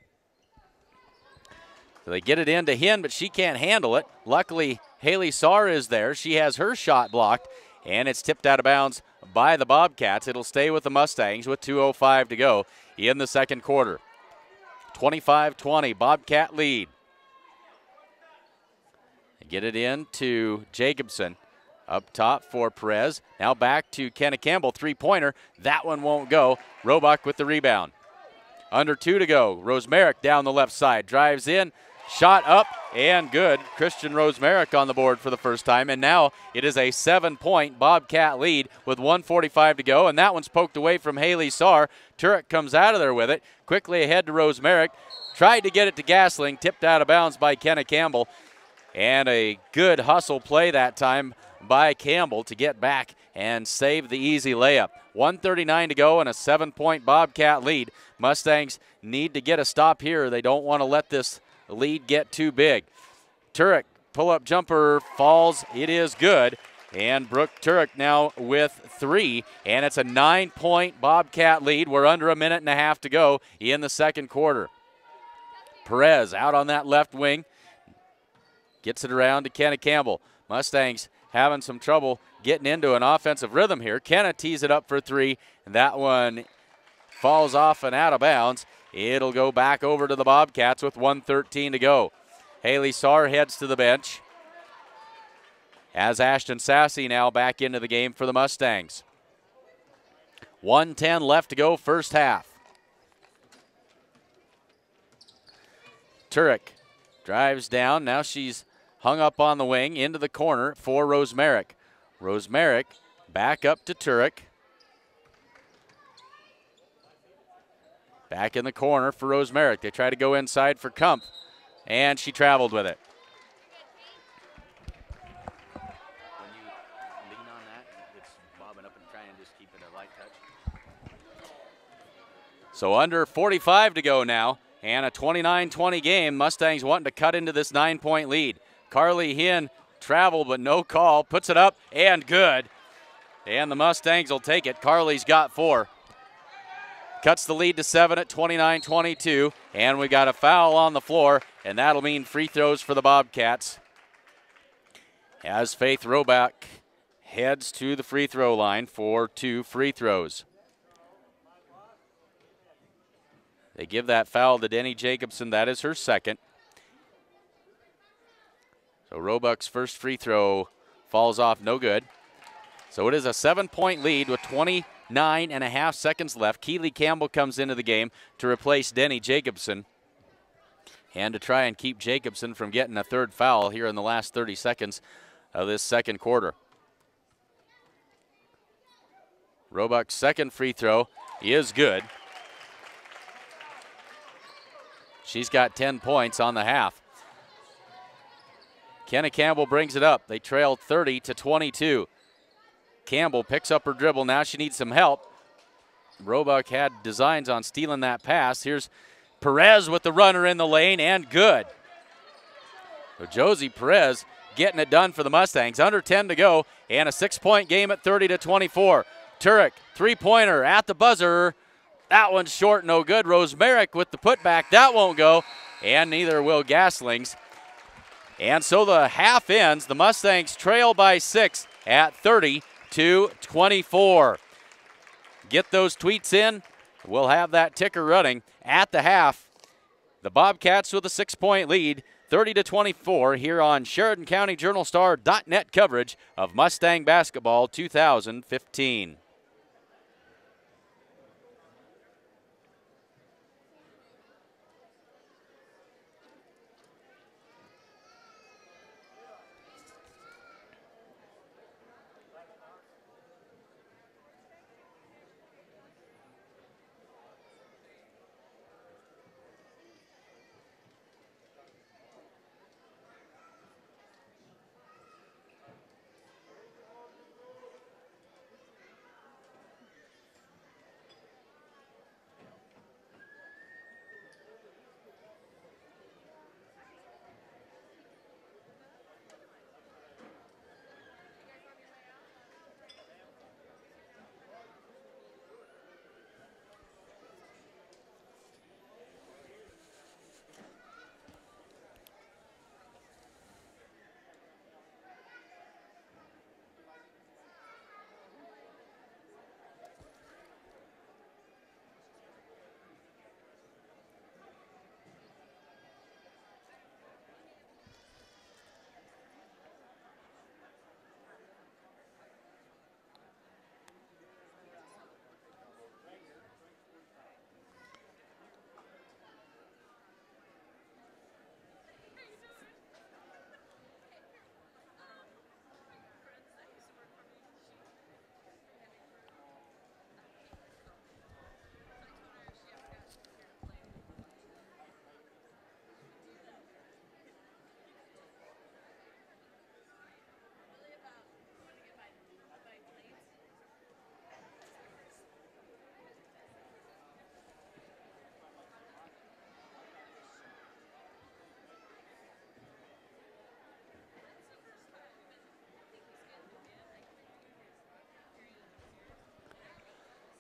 So they get it into Hinn, but she can't handle it. Luckily, Haley Saar is there. She has her shot blocked, and it's tipped out of bounds by the Bobcats. It'll stay with the Mustangs with 2.05 to go in the second quarter. 25 20, Bobcat lead. get it in to Jacobson. Up top for Perez. Now back to Kenna Campbell, three pointer. That one won't go. Roebuck with the rebound. Under two to go. Rosemerick down the left side. Drives in, Shot up and good. Christian Rosemerick on the board for the first time. And now it is a seven point Bobcat lead with 145 to go. And that one's poked away from Haley Saar. Turek comes out of there with it. Quickly ahead to Rosemerick. Tried to get it to Gasling. Tipped out of bounds by Kenna Campbell. And a good hustle play that time by Campbell to get back and save the easy layup. 139 to go and a seven point Bobcat lead. Mustangs need to get a stop here. They don't want to let this lead get too big. Turek, pull up jumper falls. It is good. And Brooke Turek now with three, and it's a nine point Bobcat lead. We're under a minute and a half to go in the second quarter. Perez out on that left wing, gets it around to Kenna Campbell. Mustangs having some trouble getting into an offensive rhythm here. Kenna tees it up for three, and that one falls off and out of bounds. It'll go back over to the Bobcats with 113 to go. Haley Saar heads to the bench. As Ashton Sassy now back into the game for the Mustangs. 110 left to go, first half. Turek drives down. Now she's hung up on the wing into the corner for Rosemerick. Rosemerick back up to Turek. Back in the corner for Rosemerick. They try to go inside for Kumpf, and she traveled with it. When you lean on that, it's bobbing up and trying to just keep it a light touch. So under 45 to go now, and a 29 20 game. Mustangs wanting to cut into this nine point lead. Carly Hinn traveled, but no call. Puts it up and good. And the Mustangs will take it. Carly's got four. Cuts the lead to seven at 29 22. And we got a foul on the floor, and that'll mean free throws for the Bobcats. As Faith Roebuck heads to the free throw line for two free throws. They give that foul to Denny Jacobson. That is her second. Roebuck's first free throw falls off, no good. So it is a seven point lead with 29 and a half seconds left. Keeley Campbell comes into the game to replace Denny Jacobson and to try and keep Jacobson from getting a third foul here in the last 30 seconds of this second quarter. Roebuck's second free throw is good. She's got 10 points on the half. Kenna Campbell brings it up. They trailed 30 to 22. Campbell picks up her dribble. Now she needs some help. Roebuck had designs on stealing that pass. Here's Perez with the runner in the lane and good. So Josie Perez getting it done for the Mustangs. Under 10 to go and a six-point game at 30 to 24. Turek three-pointer at the buzzer. That one's short, no good. Rosemerick with the putback. That won't go. And neither will Gaslings. And so the half ends. The Mustangs trail by six at 30 to 24. Get those tweets in. We'll have that ticker running at the half. The Bobcats with a six point lead, 30 to 24, here on Sheridan County Journal Star.net coverage of Mustang Basketball 2015.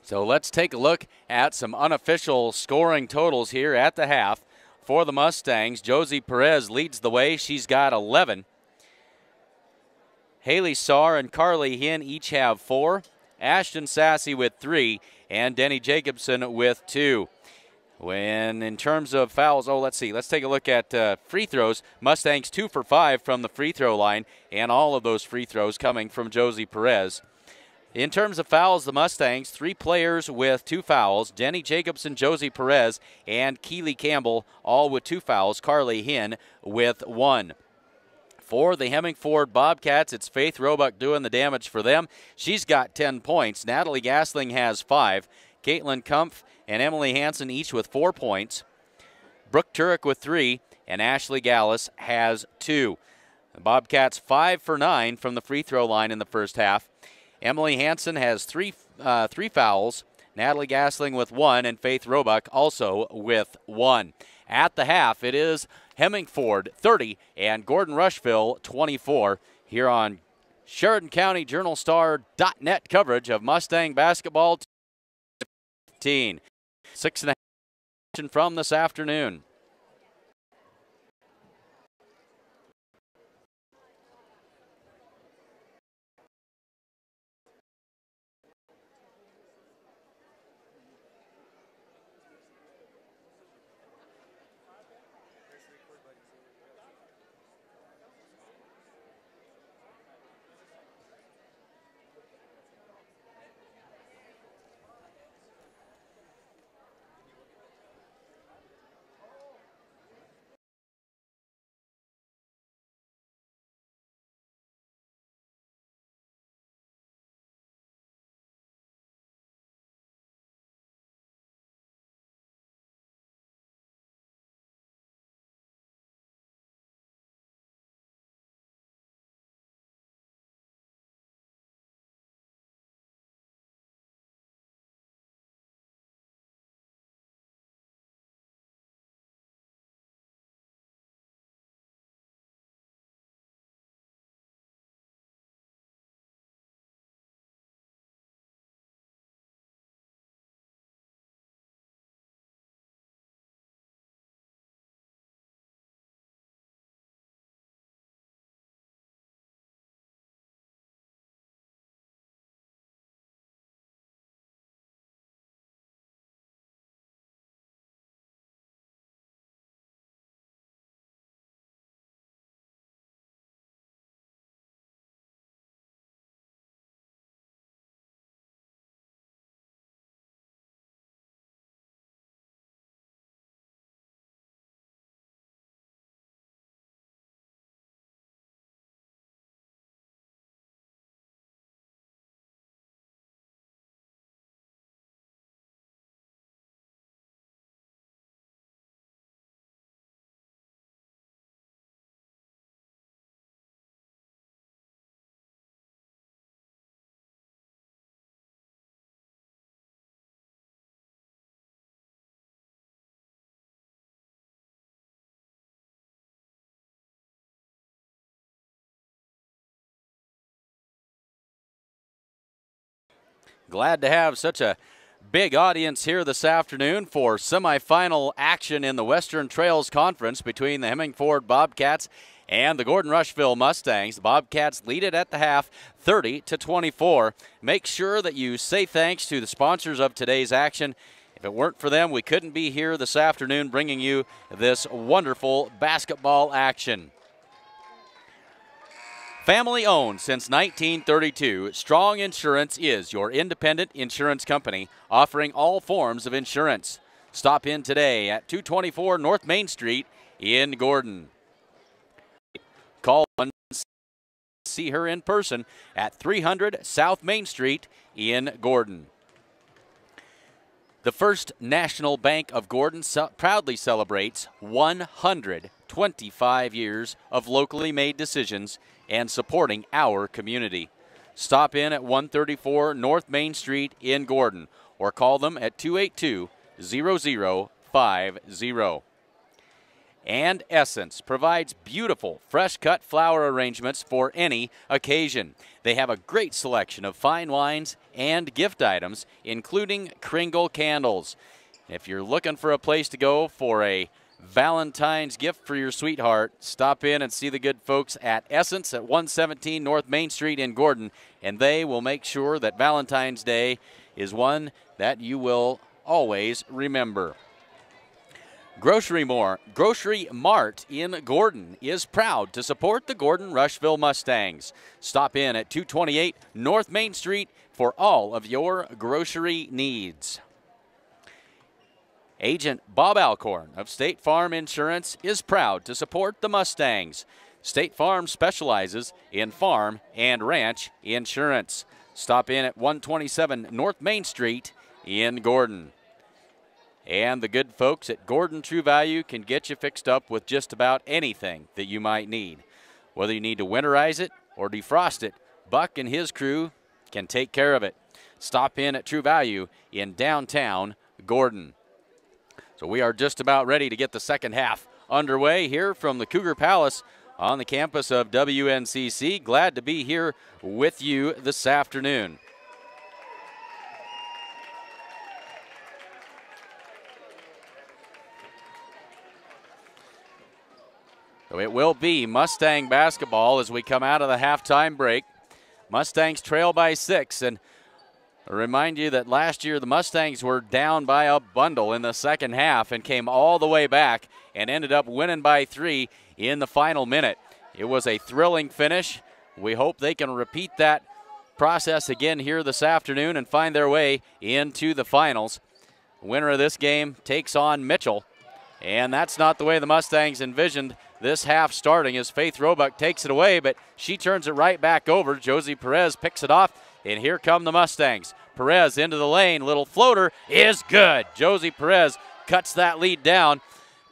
So let's take a look at some unofficial scoring totals here at the half for the Mustangs. Josie Perez leads the way. She's got 11. Haley Saar and Carly Hinn each have four. Ashton Sassy with three, and Denny Jacobson with two. When in terms of fouls, oh, let's see. Let's take a look at uh, free throws. Mustangs two for five from the free throw line, and all of those free throws coming from Josie Perez. In terms of fouls, the Mustangs, three players with two fouls Denny Jacobson, Josie Perez, and Keely Campbell, all with two fouls. Carly Hinn with one. For the Hemingford Bobcats, it's Faith Roebuck doing the damage for them. She's got 10 points. Natalie Gasling has five. Caitlin Kumpf and Emily Hanson each with four points. Brooke Turek with three, and Ashley Gallus has two. The Bobcats five for nine from the free throw line in the first half. Emily Hanson has three uh, three fouls. Natalie Gasling with one, and Faith Roebuck also with one. At the half, it is Hemingford 30 and Gordon Rushville 24 here on Sheridan County Journal Star.net coverage of Mustang basketball 15. Six and a half from this afternoon. Glad to have such a big audience here this afternoon for semifinal action in the Western Trails Conference between the Hemingford Bobcats and the Gordon Rushville Mustangs. The Bobcats lead it at the half 30 to 24. Make sure that you say thanks to the sponsors of today's action. If it weren't for them, we couldn't be here this afternoon bringing you this wonderful basketball action. Family owned since 1932, Strong Insurance is your independent insurance company offering all forms of insurance. Stop in today at 224 North Main Street in Gordon. Call one, see her in person at 300 South Main Street in Gordon. The First National Bank of Gordon proudly celebrates 125 years of locally made decisions and supporting our community. Stop in at 134 North Main Street in Gordon or call them at 282 0050. and Essence provides beautiful, fresh cut flower arrangements for any occasion. They have a great selection of fine wines and gift items, including Kringle candles. If you're looking for a place to go for a Valentine's gift for your sweetheart, stop in and see the good folks at Essence at 117 North Main Street in Gordon, and they will make sure that Valentine's Day is one that you will always remember. Grocery More, Grocery Mart in Gordon is proud to support the Gordon Rushville Mustangs. Stop in at 228 North Main Street for all of your grocery needs. Agent Bob Alcorn of State Farm Insurance is proud to support the Mustangs. State Farm specializes in farm and ranch insurance. Stop in at 127 North Main Street in Gordon. And the good folks at Gordon True Value can get you fixed up with just about anything that you might need. Whether you need to winterize it or defrost it, Buck and his crew can take care of it. Stop in at True Value in downtown Gordon. So we are just about ready to get the second half underway here from the Cougar Palace on the campus of WNCC. Glad to be here with you this afternoon. So it will be Mustang basketball as we come out of the halftime break. Mustangs trail by six, and Remind you that last year the Mustangs were down by a bundle in the second half and came all the way back and ended up winning by three in the final minute. It was a thrilling finish. We hope they can repeat that process again here this afternoon and find their way into the finals. winner of this game takes on Mitchell, and that's not the way the Mustangs envisioned this half starting as Faith Roebuck takes it away, but she turns it right back over. Josie Perez picks it off, and here come the Mustangs. Perez into the lane, little floater is good. Josie Perez cuts that lead down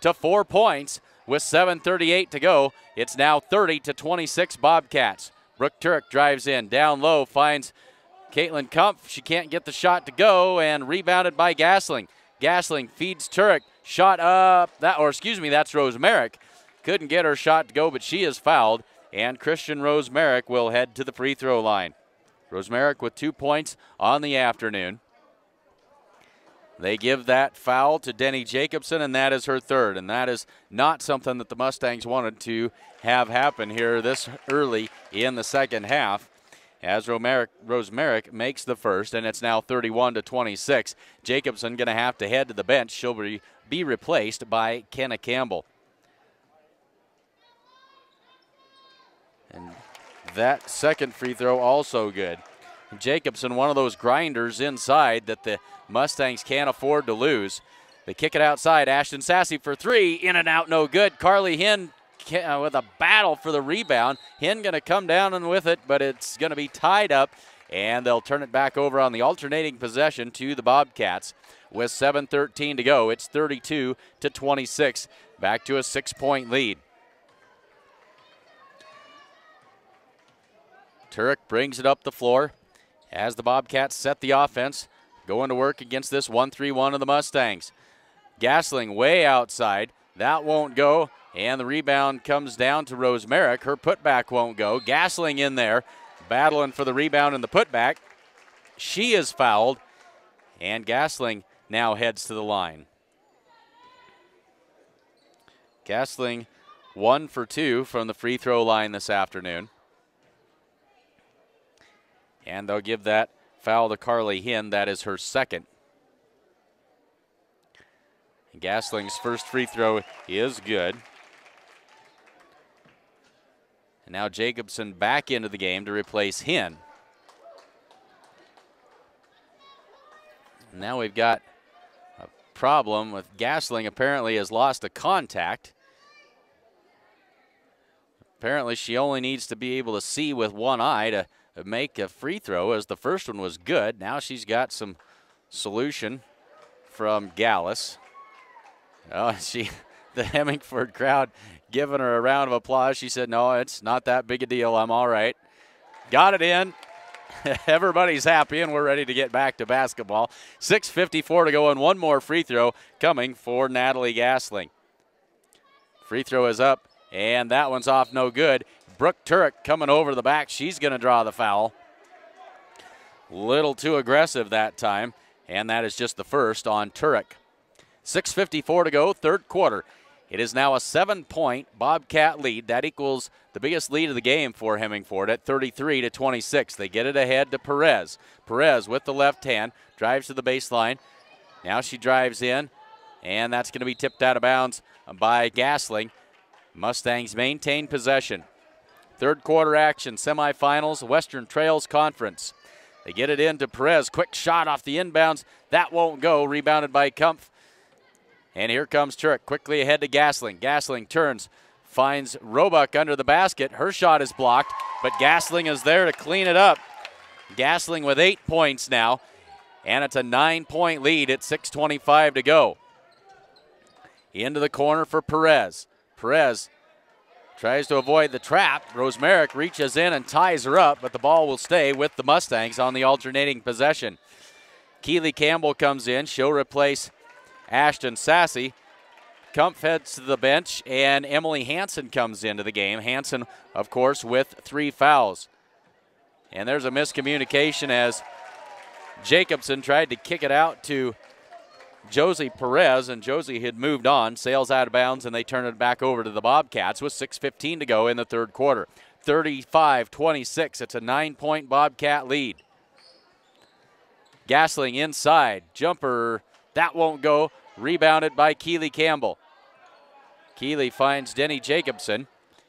to four points with 7.38 to go. It's now 30 to 26 Bobcats. Brooke Turek drives in, down low, finds Caitlin Kumpf. She can't get the shot to go, and rebounded by Gasling. Gasling feeds Turek. Shot up, that, or excuse me, that's Rosemerick. Couldn't get her shot to go, but she is fouled, and Christian Rosemerick will head to the free throw line. Rosemerick with two points on the afternoon. They give that foul to Denny Jacobson, and that is her third. And that is not something that the Mustangs wanted to have happen here this early in the second half. As Rosemerick makes the first, and it's now 31 to 26. Jacobson going to have to head to the bench. She'll be, be replaced by Kenna Campbell. And that second free throw also good. Jacobson, one of those grinders inside that the Mustangs can't afford to lose. They kick it outside. Ashton Sassy for three. In and out, no good. Carly Hinn uh, with a battle for the rebound. Hinn going to come down and with it, but it's going to be tied up, and they'll turn it back over on the alternating possession to the Bobcats with 7:13 to go. It's 32 to 26. Back to a six-point lead. Turek brings it up the floor as the Bobcats set the offense, going to work against this 1 3 1 of the Mustangs. Gasling way outside. That won't go. And the rebound comes down to Rosemerick. Her putback won't go. Gasling in there, battling for the rebound and the putback. She is fouled, and Gasling now heads to the line. Gasling one for two from the free throw line this afternoon. And they'll give that foul to Carly Hinn. That is her second. Gasling's first free throw is good. And now Jacobson back into the game to replace Hinn. Now we've got a problem with Gasling apparently has lost a contact. Apparently she only needs to be able to see with one eye to make a free throw as the first one was good. Now she's got some solution from Gallus. Oh, she, the Hemingford crowd giving her a round of applause. She said, No, it's not that big a deal. I'm all right. Got it in. Everybody's happy, and we're ready to get back to basketball. 6.54 to go, and one more free throw coming for Natalie Gasling. Free throw is up, and that one's off no good. Brooke Turek coming over the back. She's going to draw the foul. Little too aggressive that time, and that is just the first on Turek. 6.54 to go, third quarter. It is now a seven point Bobcat lead. That equals the biggest lead of the game for Hemingford at 33 to 26. They get it ahead to Perez. Perez with the left hand drives to the baseline. Now she drives in, and that's going to be tipped out of bounds by Gasling. Mustangs maintain possession. Third quarter action, semifinals, Western Trails Conference. They get it into Perez. Quick shot off the inbounds. That won't go. Rebounded by Kumpf. And here comes Turek quickly ahead to Gasling. Gasling turns, finds Roebuck under the basket. Her shot is blocked, but Gasling is there to clean it up. Gasling with eight points now, and it's a nine point lead at 6.25 to go. Into the corner for Perez. Perez tries to avoid the trap. Rosemerick reaches in and ties her up, but the ball will stay with the Mustangs on the alternating possession. Keeley Campbell comes in. She'll replace Ashton Sassy. Kumpf heads to the bench, and Emily Hanson comes into the game. Hanson, of course, with three fouls. And there's a miscommunication as Jacobson tried to kick it out to Josie Perez, and Josie had moved on, sails out of bounds, and they turn it back over to the Bobcats with 6.15 to go in the third quarter. 35 26. It's a nine point Bobcat lead. Gasling inside. Jumper. That won't go. Rebounded by Keeley Campbell. Keeley finds Denny Jacobson.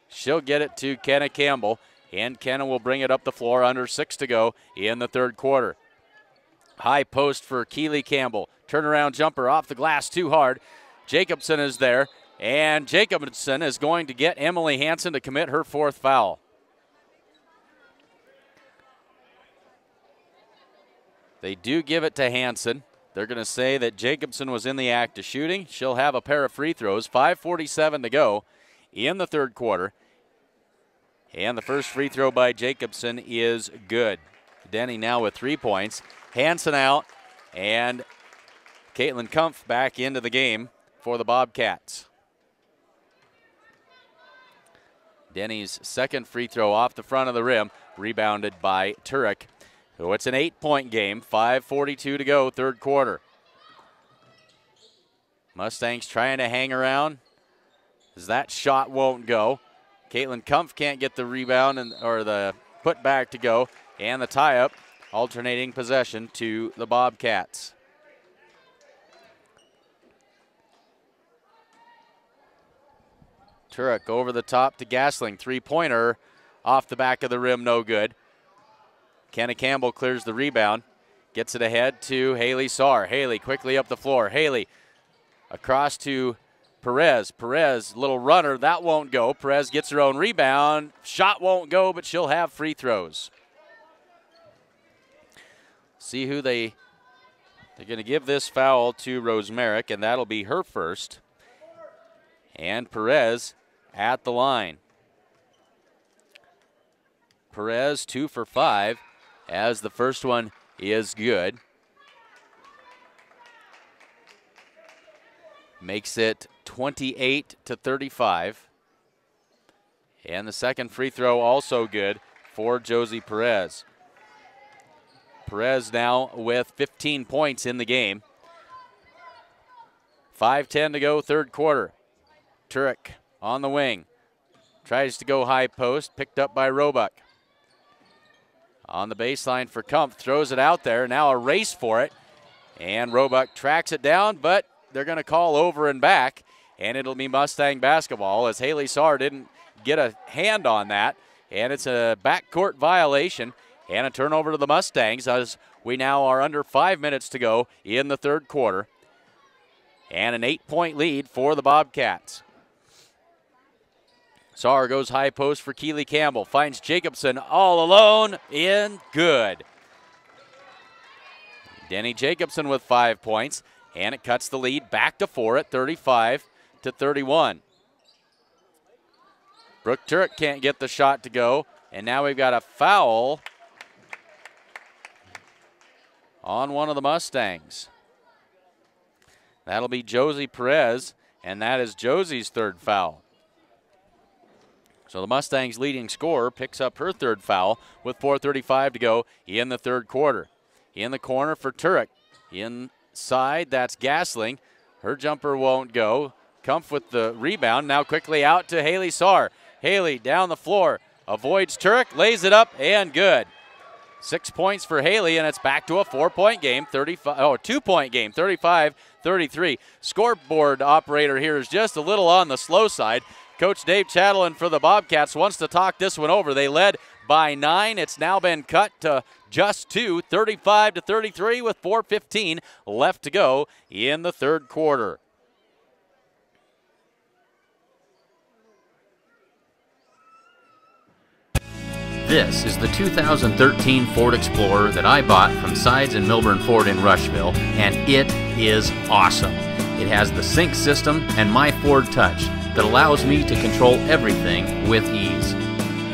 She'll get it to Kenna Campbell, and Kenna will bring it up the floor under six to go in the third quarter. High post for Keeley Campbell. Turnaround jumper off the glass too hard. Jacobson is there, and Jacobson is going to get Emily Hanson to commit her fourth foul. They do give it to Hanson. They're going to say that Jacobson was in the act of shooting. She'll have a pair of free throws. 5.47 to go in the third quarter. And the first free throw by Jacobson is good. Denny now with three points. Hanson out, and Caitlin Kumpf back into the game for the Bobcats. Denny's second free throw off the front of the rim, rebounded by Turek. So it's an eight point game, 5.42 to go, third quarter. Mustangs trying to hang around as that shot won't go. Caitlin Kumpf can't get the rebound and or the put back to go, and the tie up, alternating possession to the Bobcats. Turek over the top to Gasling, three pointer off the back of the rim, no good. Kenna Campbell clears the rebound, gets it ahead to Haley Saar. Haley quickly up the floor. Haley across to Perez. Perez, little runner, that won't go. Perez gets her own rebound. Shot won't go, but she'll have free throws. See who they they're going to give this foul to Rosemerick, and that'll be her first. And Perez at the line. Perez two for five, as the first one is good. Makes it 28 to 35. And the second free throw also good for Josie Perez. Perez now with 15 points in the game. 5.10 to go, third quarter. Turek on the wing. Tries to go high post, picked up by Roebuck. On the baseline for Kumpf, throws it out there. Now a race for it. And Roebuck tracks it down, but they're going to call over and back. And it'll be Mustang basketball as Haley Saar didn't get a hand on that. And it's a backcourt violation and a turnover to the Mustangs as we now are under five minutes to go in the third quarter. And an eight point lead for the Bobcats. Saar goes high post for Keeley Campbell. Finds Jacobson all alone. In good. Denny Jacobson with five points. And it cuts the lead back to four at 35 to 31. Brooke Turek can't get the shot to go. And now we've got a foul on one of the Mustangs. That'll be Josie Perez, and that is Josie's third foul. So the Mustangs' leading scorer picks up her third foul with 4.35 to go in the third quarter. In the corner for Turek. Inside, that's Gasling. Her jumper won't go. Kumpf with the rebound. Now quickly out to Haley Saar. Haley down the floor. Avoids Turek, lays it up, and good. Six points for Haley, and it's back to a four-point game, 35. Oh, two-point game, 35-33. Scoreboard operator here is just a little on the slow side. Coach Dave Chatelain for the Bobcats wants to talk this one over. They led by nine. It's now been cut to just two, 35 to 33, with 4:15 left to go in the third quarter. This is the 2013 Ford Explorer that I bought from Sides and Milburn Ford in Rushville, and it is awesome. It has the sync system and my Ford Touch that allows me to control everything with ease.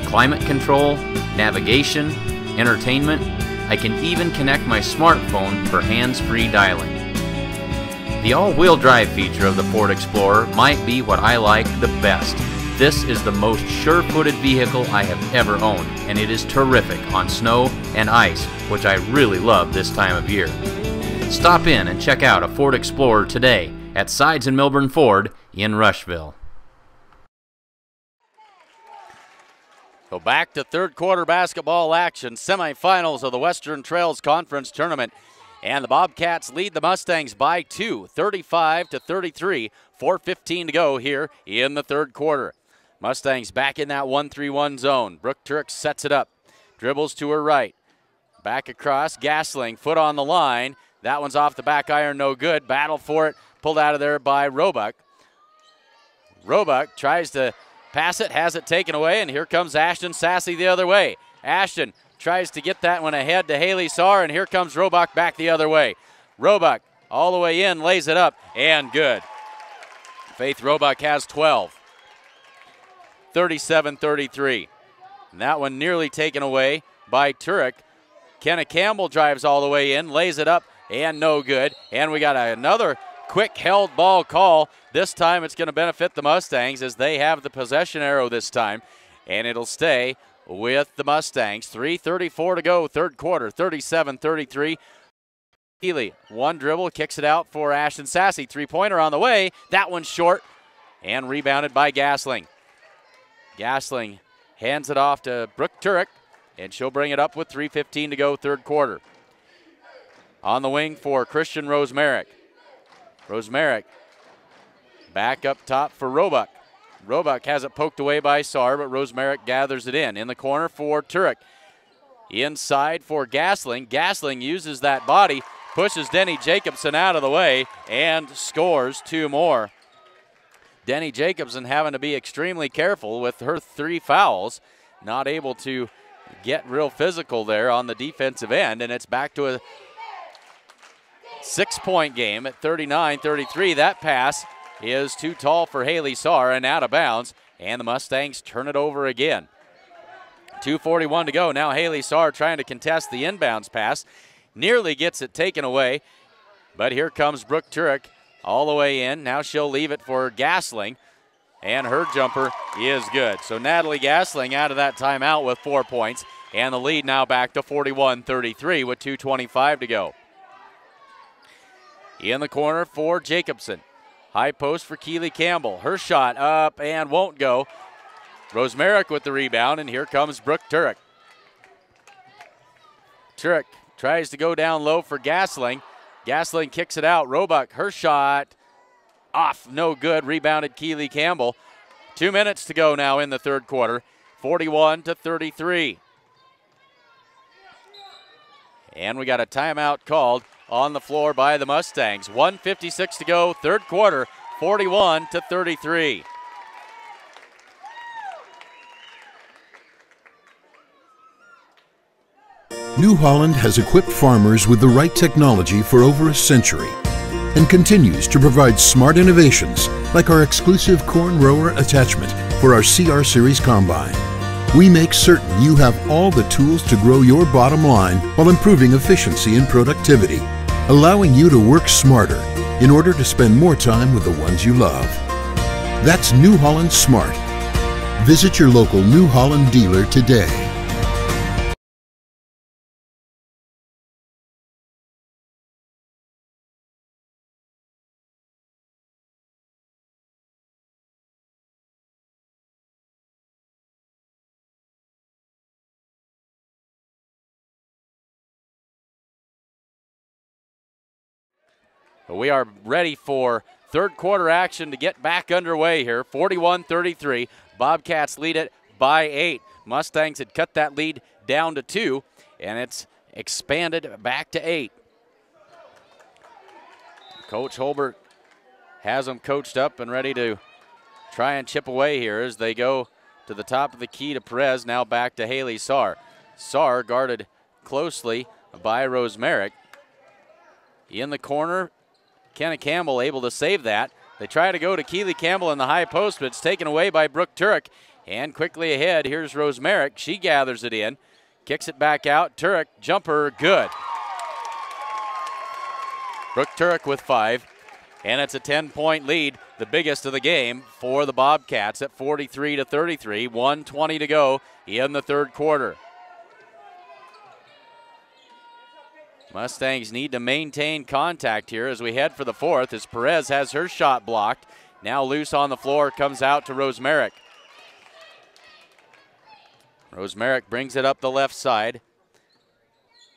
Climate control, navigation, entertainment, I can even connect my smartphone for hands-free dialing. The all-wheel drive feature of the Ford Explorer might be what I like the best. This is the most sure-footed vehicle I have ever owned, and it is terrific on snow and ice, which I really love this time of year. Stop in and check out a Ford Explorer today at Sides and Milburn Ford in Rushville. So back to third quarter basketball action, semifinals of the Western Trails Conference Tournament. And the Bobcats lead the Mustangs by two, 35 to 33, 4.15 to go here in the third quarter. Mustangs back in that 1 3 1 zone. Brooke Turek sets it up, dribbles to her right. Back across, Gasling, foot on the line. That one's off the back iron, no good. Battle for it, pulled out of there by Roebuck. Roebuck tries to pass it, has it taken away, and here comes Ashton Sassy the other way. Ashton tries to get that one ahead to Haley Saar, and here comes Roebuck back the other way. Roebuck all the way in, lays it up, and good. Faith Roebuck has 12. 37 33. that one nearly taken away by Turek. Kenna Campbell drives all the way in, lays it up, and no good. And we got another quick held ball call. This time it's going to benefit the Mustangs as they have the possession arrow this time. And it'll stay with the Mustangs. 3.34 to go, third quarter, 37 33. Healy, one dribble, kicks it out for Ashton Sassy. Three pointer on the way. That one's short and rebounded by Gasling. Gasling hands it off to Brooke Turek, and she'll bring it up with 3.15 to go, third quarter. On the wing for Christian Rosemerick. Rosemerick back up top for Roebuck. Roebuck has it poked away by Saar, but Rosemerick gathers it in. In the corner for Turek. Inside for Gasling. Gasling uses that body, pushes Denny Jacobson out of the way, and scores two more. Denny Jacobson having to be extremely careful with her three fouls, not able to get real physical there on the defensive end, and it's back to a six point game at 39 33. That pass is too tall for Haley Saar and out of bounds, and the Mustangs turn it over again. 2.41 to go. Now Haley Saar trying to contest the inbounds pass. Nearly gets it taken away, but here comes Brooke Turek all the way in. Now she'll leave it for Gasling, and her jumper is good. So Natalie Gasling out of that timeout with four points, and the lead now back to 41 33 with 2.25 to go. In the corner for Jacobson. High post for Keeley Campbell. Her shot up and won't go. Rosemerick with the rebound, and here comes Brooke Turek. Turek tries to go down low for Gasling. Gasling kicks it out. Roebuck, her shot off, no good. Rebounded Keeley Campbell. Two minutes to go now in the third quarter, 41 to 33. And we got a timeout called on the floor by the Mustangs. 156 to go, third quarter, 41 to 33. New Holland has equipped farmers with the right technology for over a century and continues to provide smart innovations like our exclusive corn rower attachment for our CR Series combine. We make certain you have all the tools to grow your bottom line while improving efficiency and productivity, allowing you to work smarter in order to spend more time with the ones you love. That's New Holland Smart. Visit your local New Holland dealer today. We are ready for third quarter action to get back underway here. 41 33. Bobcats lead it by eight. Mustangs had cut that lead down to two, and it's expanded back to eight. Coach Holbert has them coached up and ready to try and chip away here as they go to the top of the key to Perez. Now back to Haley Saar. Saar guarded closely by Rosemerick. In the corner, Kenna Campbell able to save that. They try to go to Keeley Campbell in the high post, but it's taken away by Brooke Turek. And quickly ahead, here's Rosemerick. She gathers it in, kicks it back out. Turek, jumper, good. Brooke Turek with five. And it's a 10 point lead, the biggest of the game for the Bobcats at 43 to 33. 120 to go in the third quarter. Mustangs need to maintain contact here as we head for the fourth as Perez has her shot blocked. Now loose on the floor, comes out to Rosemerick. Rose Merrick brings it up the left side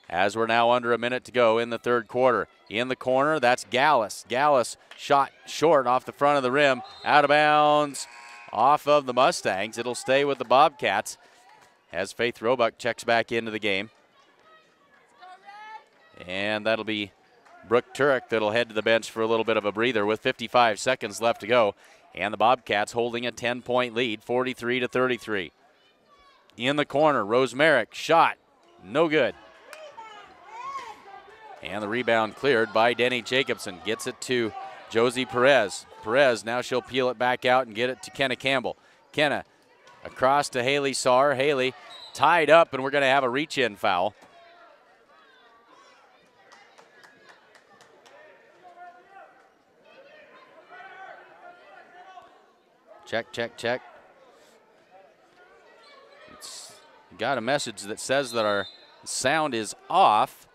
as we're now under a minute to go in the third quarter. In the corner, that's Gallus. Gallus shot short off the front of the rim, out of bounds, off of the Mustangs. It'll stay with the Bobcats as Faith Roebuck checks back into the game. And that'll be Brooke Turek that'll head to the bench for a little bit of a breather with 55 seconds left to go. And the Bobcats holding a 10 point lead, 43 to 33. In the corner, Rosemerick shot, no good. And the rebound cleared by Denny Jacobson. Gets it to Josie Perez. Perez, now she'll peel it back out and get it to Kenna Campbell. Kenna across to Haley Saar. Haley tied up, and we're going to have a reach in foul. Check, check, check. It's got a message that says that our sound is off.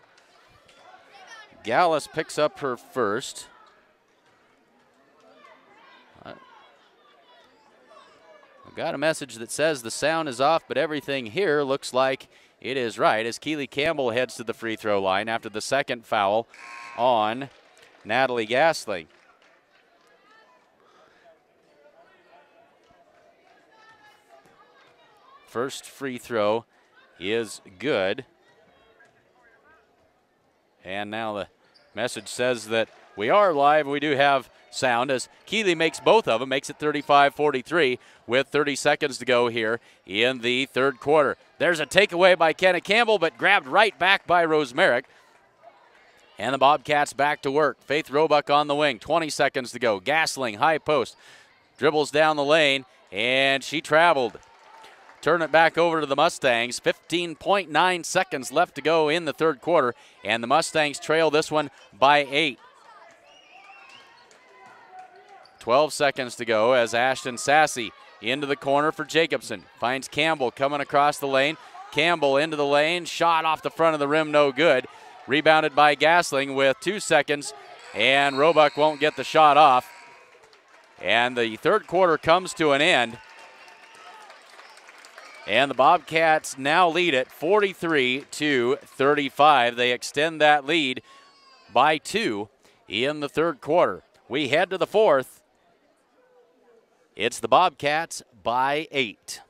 Gallus picks up her first. Uh, I've got a message that says the sound is off, but everything here looks like it is right as Keeley Campbell heads to the free throw line after the second foul on Natalie Gasling. First free throw is good. And now the message says that we are live. We do have sound as Keeley makes both of them, makes it 35 43 with 30 seconds to go here in the third quarter. There's a takeaway by Kenna Campbell, but grabbed right back by Rosemerick. And the Bobcats back to work. Faith Roebuck on the wing, 20 seconds to go. Gasling, high post, dribbles down the lane, and she traveled. Turn it back over to the Mustangs. 15.9 seconds left to go in the third quarter, and the Mustangs trail this one by eight. 12 seconds to go as Ashton Sassy into the corner for Jacobson. Finds Campbell coming across the lane. Campbell into the lane. Shot off the front of the rim, no good. Rebounded by Gasling with two seconds, and Roebuck won't get the shot off. And the third quarter comes to an end. And the Bobcats now lead it 43 to 35. They extend that lead by two in the third quarter. We head to the fourth. It's the Bobcats by eight.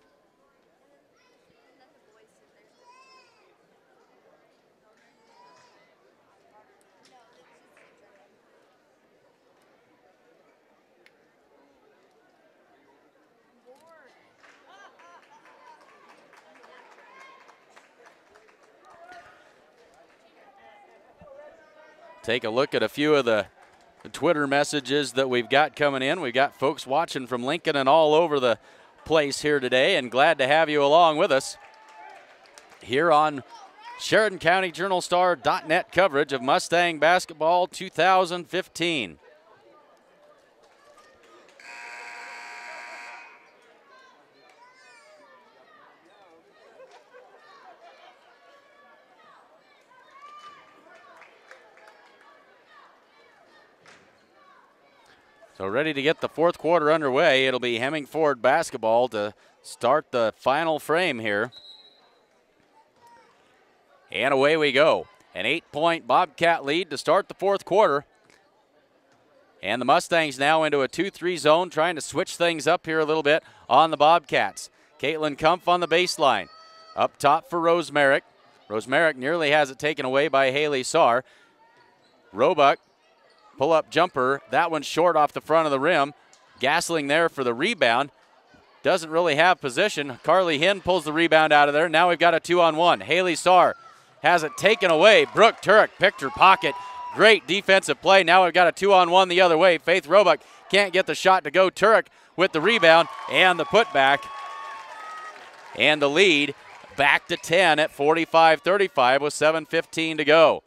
Take a look at a few of the Twitter messages that we've got coming in. We've got folks watching from Lincoln and all over the place here today, and glad to have you along with us here on Sheridan County Journal Star.net coverage of Mustang Basketball 2015. So ready to get the fourth quarter underway. It'll be Hemingford basketball to start the final frame here. And away we go. An eight point Bobcat lead to start the fourth quarter. And the Mustangs now into a 2 3 zone, trying to switch things up here a little bit on the Bobcats. Caitlin Kumpf on the baseline. Up top for Rosemerick. Rosemerick nearly has it taken away by Haley Saar. Roebuck, pull up jumper. That one's short off the front of the rim. Gasling there for the rebound. Doesn't really have position. Carly Hinn pulls the rebound out of there. Now we've got a two on one. Haley Saar has it taken away. Brooke Turek picked her pocket. Great defensive play. Now we've got a two on one the other way. Faith Roebuck can't get the shot to go. Turek with the rebound and the putback. And the lead back to 10 at 45 35 with 7.15 to go.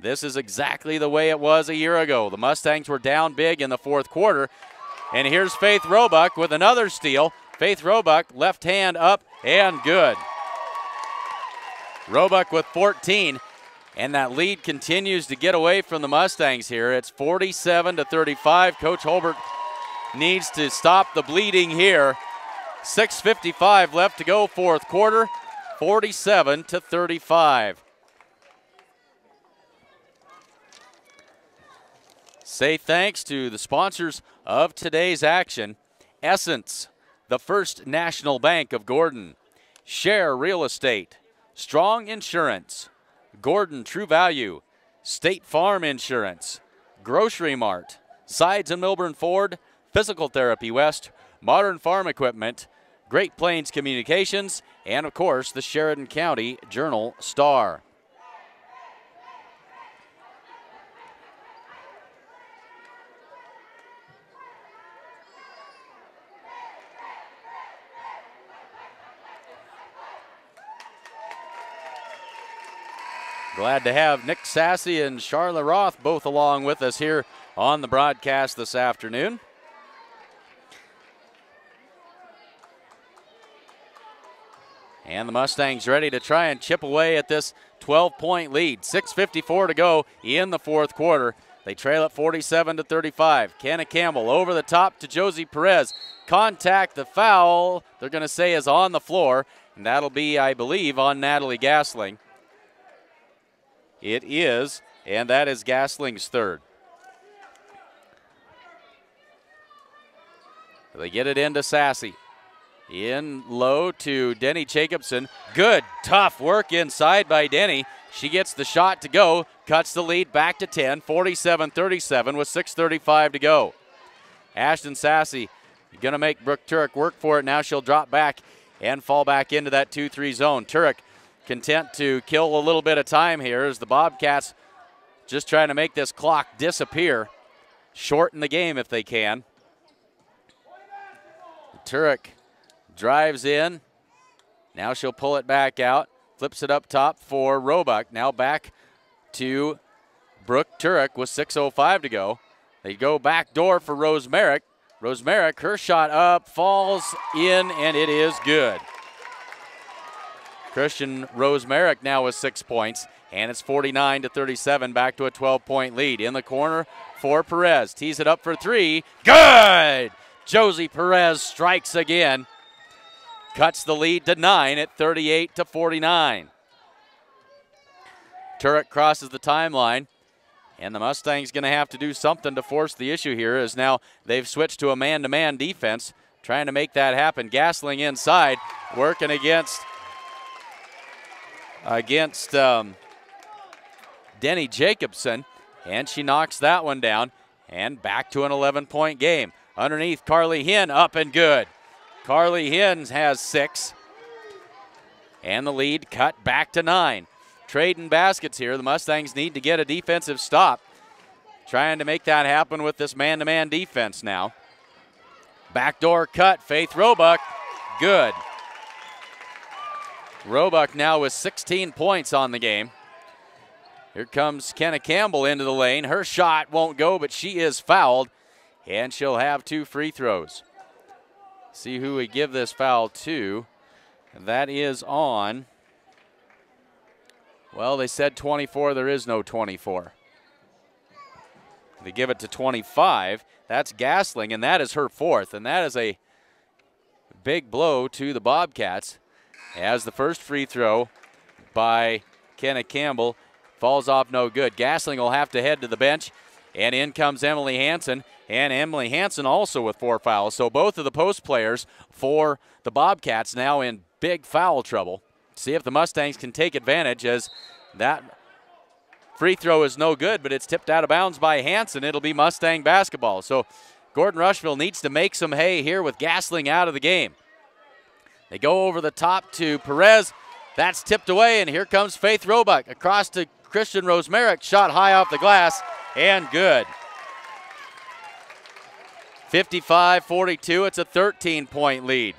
This is exactly the way it was a year ago. The Mustangs were down big in the fourth quarter. And here's Faith Roebuck with another steal. Faith Roebuck, left hand up and good. Roebuck with 14. And that lead continues to get away from the Mustangs here. It's 47 to 35. Coach Holbert needs to stop the bleeding here. 6.55 left to go, fourth quarter, 47 to 35. Say thanks to the sponsors of today's action. Essence, the First National Bank of Gordon, Share Real Estate, Strong Insurance, Gordon True Value, State Farm Insurance, Grocery Mart, Sides and Milburn Ford, Physical Therapy West, Modern Farm Equipment, Great Plains Communications, and of course the Sheridan County Journal Star. Glad to have Nick Sassy and Charlotte Roth both along with us here on the broadcast this afternoon. And the Mustangs ready to try and chip away at this 12 point lead. 6.54 to go in the fourth quarter. They trail at 47 to 35. Kenna Campbell over the top to Josie Perez. Contact the foul, they're going to say is on the floor, and that'll be, I believe, on Natalie Gasling. It is, and that is Gasling's third. They get it into Sassy. In low to Denny Jacobson. Good, tough work inside by Denny. She gets the shot to go, cuts the lead back to 10, 47 37 with 6.35 to go. Ashton Sassy going to make Brooke Turek work for it. Now she'll drop back and fall back into that 2 3 zone. Turek content to kill a little bit of time here as the Bobcats just trying to make this clock disappear, shorten the game if they can. Turek drives in. Now she'll pull it back out, flips it up top for Roebuck. Now back to Brooke Turek with 6.05 to go. They go back door for Rosemerick. Rose Merrick, her shot up, falls in, and it is good. Christian Rosemerick now with six points, and it's 49 to 37, back to a 12 point lead. In the corner for Perez. Tees it up for three. Good! Josie Perez strikes again cuts the lead to nine at 38 to 49. Turek crosses the timeline. And the Mustangs going to have to do something to force the issue here as now they've switched to a man-to-man defense, trying to make that happen. Gasling inside, working against against um, Denny Jacobson, and she knocks that one down. And back to an 11-point game. Underneath, Carly Hinn up and good. Carly Hins has six. And the lead cut back to nine. Trading baskets here. The Mustangs need to get a defensive stop. Trying to make that happen with this man to man defense now. Backdoor cut. Faith Roebuck. Good. Roebuck now with 16 points on the game. Here comes Kenna Campbell into the lane. Her shot won't go, but she is fouled, and she'll have two free throws. See who we give this foul to. That is on. Well, they said 24. There is no 24. They give it to 25. That's Gasling, and that is her fourth. And that is a big blow to the Bobcats as the first free throw by Kenna Campbell falls off no good. Gasling will have to head to the bench, and in comes Emily Hanson. And Emily Hanson also with four fouls. So both of the post players for the Bobcats now in big foul trouble. See if the Mustangs can take advantage as that free throw is no good, but it's tipped out of bounds by Hanson. It'll be Mustang basketball. So Gordon Rushville needs to make some hay here with Gasling out of the game. They go over the top to Perez. That's tipped away, and here comes Faith Roebuck across to Christian Rosemerick. Shot high off the glass and good. 55 42. It's a 13 point lead.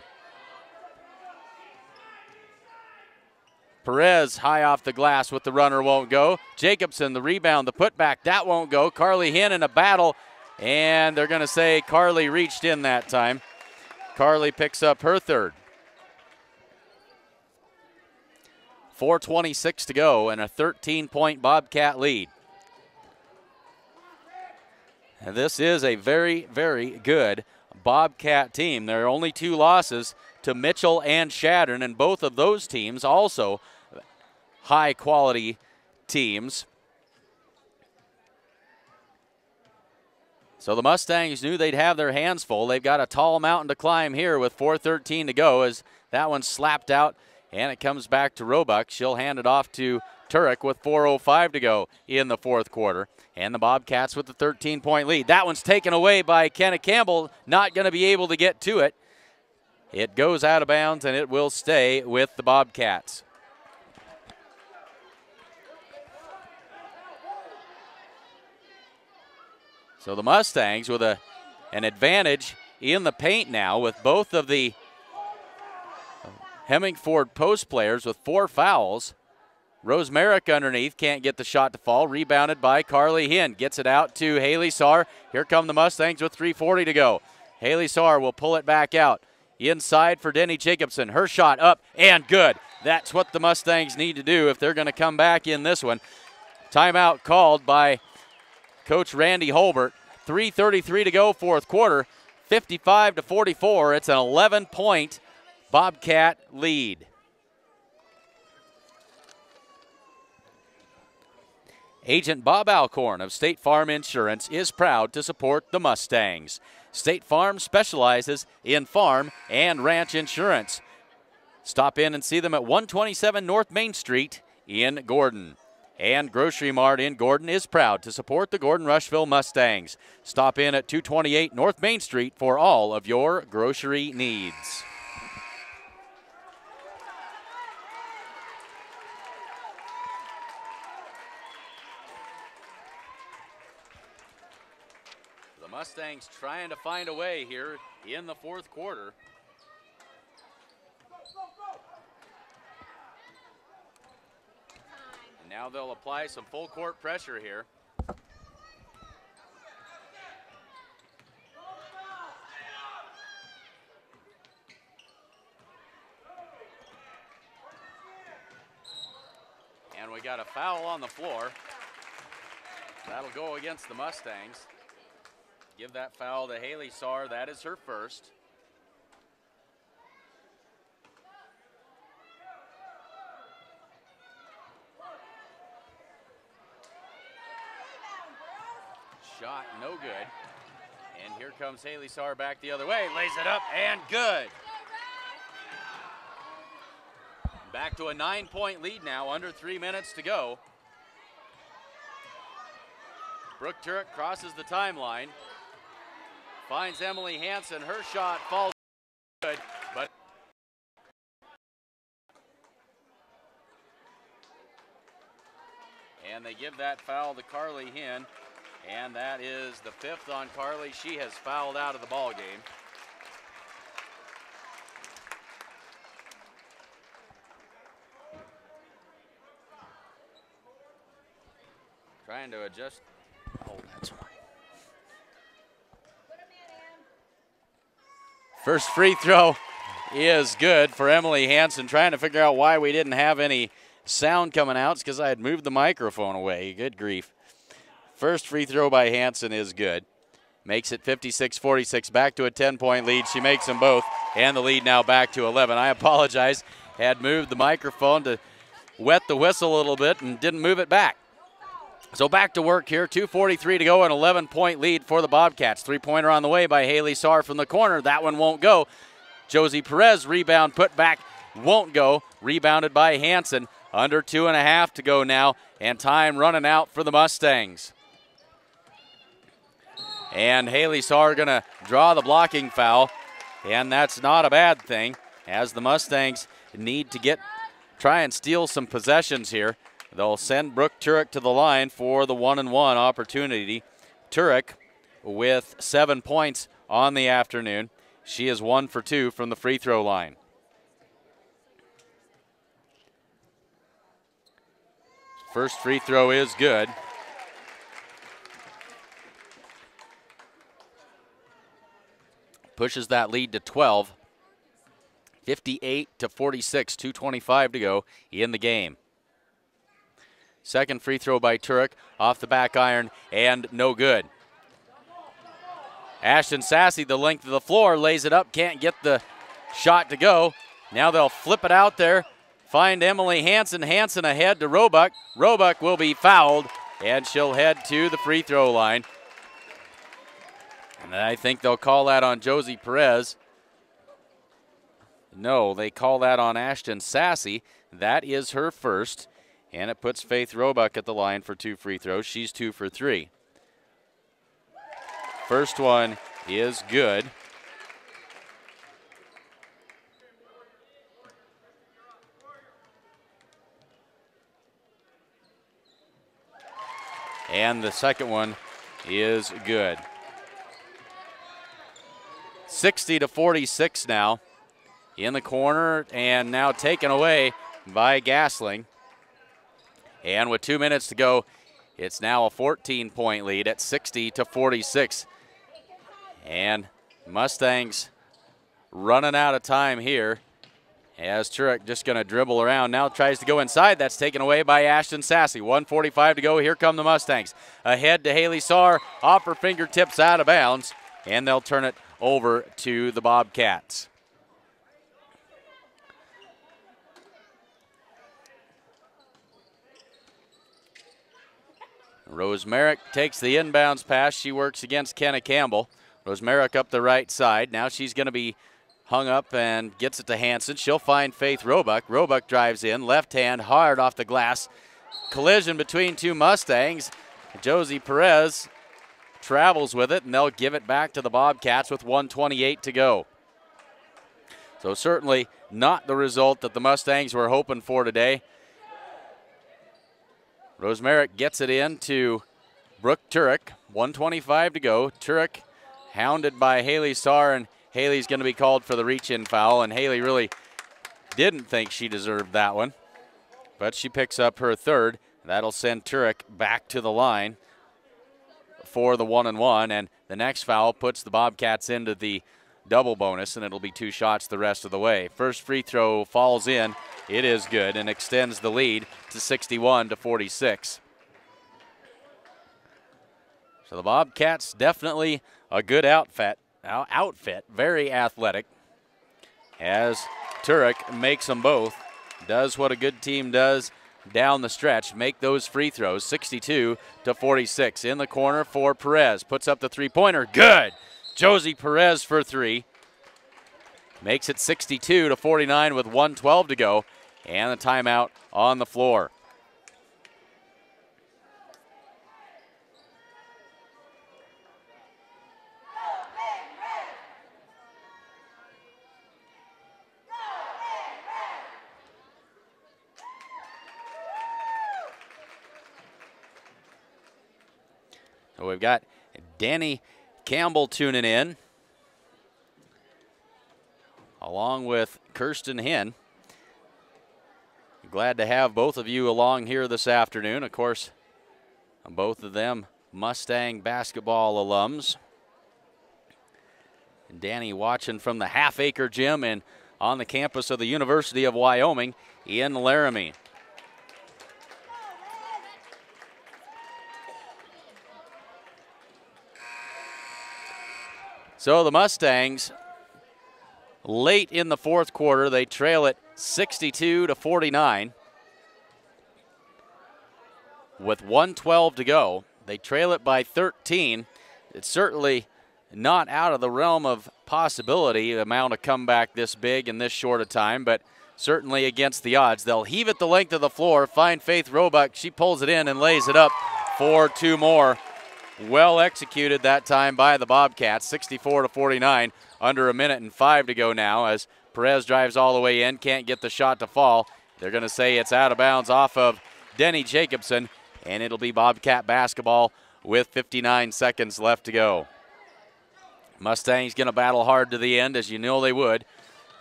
Perez high off the glass with the runner won't go. Jacobson, the rebound, the putback, that won't go. Carly Hinn in a battle, and they're going to say Carly reached in that time. Carly picks up her third. 4.26 to go and a 13 point Bobcat lead. And this is a very, very good Bobcat team. There are only two losses to Mitchell and Chadron, and both of those teams also high quality teams. So the Mustangs knew they'd have their hands full. They've got a tall mountain to climb here with 4.13 to go as that one slapped out and it comes back to Roebuck. She'll hand it off to Turek with 4.05 to go in the fourth quarter. And the Bobcats with the 13 point lead. That one's taken away by Kenna Campbell, not going to be able to get to it. It goes out of bounds and it will stay with the Bobcats. So the Mustangs with a an advantage in the paint now with both of the Hemingford post players with four fouls. Rosemerick underneath can't get the shot to fall. Rebounded by Carly Hinn. Gets it out to Haley Saar. Here come the Mustangs with 3.40 to go. Haley Saar will pull it back out. Inside for Denny Jacobson. Her shot up and good. That's what the Mustangs need to do if they're going to come back in this one. Timeout called by Coach Randy Holbert. 3.33 to go, fourth quarter. 55 to 44. It's an 11 point Bobcat lead. Agent Bob Alcorn of State Farm Insurance is proud to support the Mustangs. State Farm specializes in farm and ranch insurance. Stop in and see them at 127 North Main Street in Gordon. And Grocery Mart in Gordon is proud to support the Gordon Rushville Mustangs. Stop in at 228 North Main Street for all of your grocery needs. The Mustangs trying to find a way here in the fourth quarter. And now they'll apply some full court pressure here. And we got a foul on the floor. That'll go against the Mustangs. Give that foul to Haley Saar. That is her first. Shot no good. And here comes Haley Saar back the other way. Lays it up and good. Back to a nine point lead now, under three minutes to go. Brooke Turek crosses the timeline. Finds Emily Hanson. Her shot falls good, but and they give that foul to Carly Hinn, and that is the fifth on Carly. She has fouled out of the ball game. Trying to adjust. Oh, that's why. First free throw is good for Emily Hanson. Trying to figure out why we didn't have any sound coming out. It's because I had moved the microphone away. Good grief. First free throw by Hanson is good. Makes it 56 46, back to a 10 point lead. She makes them both, and the lead now back to 11. I apologize, had moved the microphone to wet the whistle a little bit and didn't move it back. So back to work here. 2.43 to go, an 11 point lead for the Bobcats. Three pointer on the way by Haley Saar from the corner. That one won't go. Josie Perez rebound put back won't go. Rebounded by Hanson. Under two and a half to go now, and time running out for the Mustangs. And Haley Saar going to draw the blocking foul, and that's not a bad thing as the Mustangs need to get try and steal some possessions here. They'll send Brooke Turek to the line for the one and one opportunity. Turek with seven points on the afternoon. She is one for two from the free throw line. First free throw is good. Pushes that lead to 12. 58 to 46, 225 to go in the game. Second free throw by Turek off the back iron and no good. Ashton Sassy, the length of the floor, lays it up, can't get the shot to go. Now they'll flip it out there, find Emily Hanson. Hanson ahead to Roebuck. Roebuck will be fouled, and she'll head to the free throw line. And I think they'll call that on Josie Perez. No, they call that on Ashton Sassy. That is her first. And it puts Faith Roebuck at the line for two free throws. She's two for three. First one is good. And the second one is good. 60 to 46 now in the corner and now taken away by Gasling. And with two minutes to go, it's now a 14 point lead at 60 to 46. And Mustangs running out of time here as Turek just going to dribble around. Now tries to go inside. That's taken away by Ashton Sassy. 145 to go. Here come the Mustangs. Ahead to Haley Saar. Off her fingertips out of bounds. And they'll turn it over to the Bobcats. Rosemerick takes the inbounds pass. She works against Kenna Campbell. Rosemerick up the right side. Now she's going to be hung up and gets it to Hanson. She'll find Faith Roebuck. Roebuck drives in, left hand hard off the glass. Collision between two Mustangs. Josie Perez travels with it, and they'll give it back to the Bobcats with 128 to go. So certainly not the result that the Mustangs were hoping for today. Rosemerick gets it in to Brooke Turek. 125 to go. Turek hounded by Haley Saar, and Haley's going to be called for the reach-in foul, and Haley really didn't think she deserved that one. But she picks up her third. That'll send Turek back to the line for the one and one, and the next foul puts the Bobcats into the double bonus, and it'll be two shots the rest of the way. First free throw falls in. It is good and extends the lead to 61 to 46. So the Bobcats definitely a good outfit. Outfit, very athletic. As Turek makes them both, does what a good team does down the stretch, make those free throws. 62 to 46 in the corner for Perez. Puts up the three pointer. Good. Josie Perez for three. Makes it 62 to 49 with 112 to go and the timeout on the floor. So we've got Danny Campbell tuning in, along with Kirsten Hinn. Glad to have both of you along here this afternoon. Of course, both of them Mustang basketball alums. And Danny watching from the Half Acre Gym and on the campus of the University of Wyoming in Laramie. So the Mustangs, late in the fourth quarter, they trail it 62 to 49. With 112 to go, they trail it by 13. It's certainly not out of the realm of possibility, the amount of comeback this big in this short a time, but certainly against the odds. They'll heave it the length of the floor, find Faith Roebuck. She pulls it in and lays it up for two more. Well executed that time by the Bobcats, 64 to 49, under a minute and five to go now as Perez drives all the way in, can't get the shot to fall. They're going to say it's out of bounds off of Denny Jacobson, and it'll be Bobcat basketball with 59 seconds left to go. Mustangs going to battle hard to the end, as you know they would.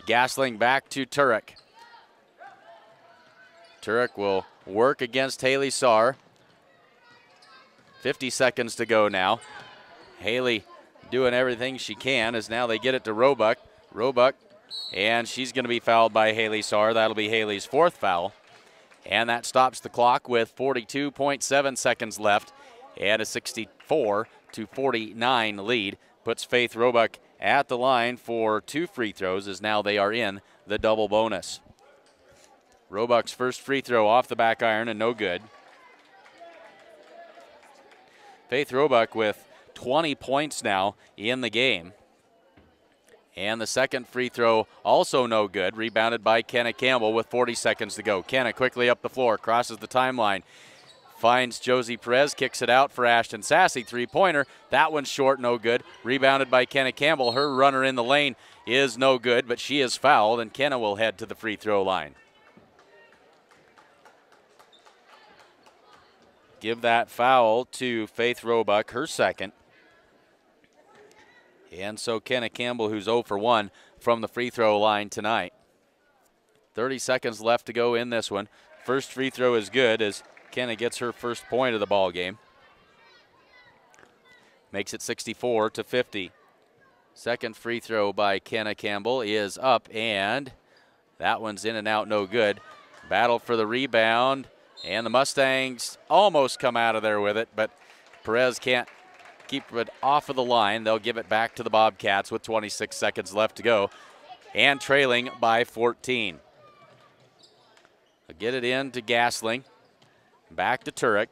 Gasling back to Turek. Turek will work against Haley Saar. 50 seconds to go now. Haley doing everything she can as now they get it to Roebuck. Roebuck, and she's going to be fouled by Haley Saar. That'll be Haley's fourth foul. And that stops the clock with 42.7 seconds left and a 64 to 49 lead. Puts Faith Roebuck at the line for two free throws as now they are in the double bonus. Roebuck's first free throw off the back iron and no good. Faith Roebuck with 20 points now in the game. And the second free throw also no good, rebounded by Kenna Campbell with 40 seconds to go. Kenna quickly up the floor, crosses the timeline, finds Josie Perez, kicks it out for Ashton Sassy, three pointer. That one's short, no good. Rebounded by Kenna Campbell. Her runner in the lane is no good, but she is fouled, and Kenna will head to the free throw line. give that foul to Faith Roebuck, her second. And so Kenna Campbell, who's 0 for 1 from the free throw line tonight. 30 seconds left to go in this one. First free throw is good as Kenna gets her first point of the ball game. Makes it 64 to 50. Second free throw by Kenna Campbell is up, and that one's in and out, no good. Battle for the rebound and the Mustangs almost come out of there with it, but Perez can't keep it off of the line. They'll give it back to the Bobcats with 26 seconds left to go and trailing by 14. They'll get it in to Gasling. Back to Turek.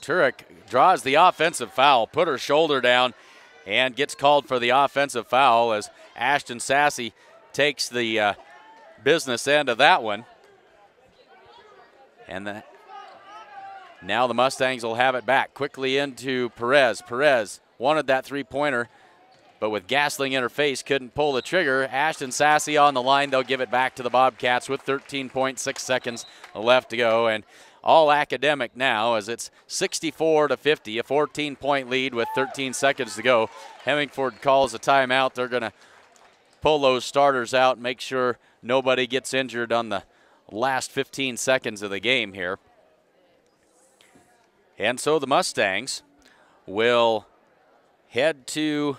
Turek draws the offensive foul, put her shoulder down, and gets called for the offensive foul as Ashton Sassy takes the uh, business end of that one. And the, now the Mustangs will have it back quickly into Perez. Perez wanted that three pointer, but with Gasling in her face, couldn't pull the trigger. Ashton Sassy on the line. They'll give it back to the Bobcats with 13.6 seconds left to go. And all academic now as it's 64 to 50, a 14 point lead with 13 seconds to go. Hemingford calls a timeout. They're going to pull those starters out, make sure nobody gets injured on the last 15 seconds of the game here. And so the Mustangs will head to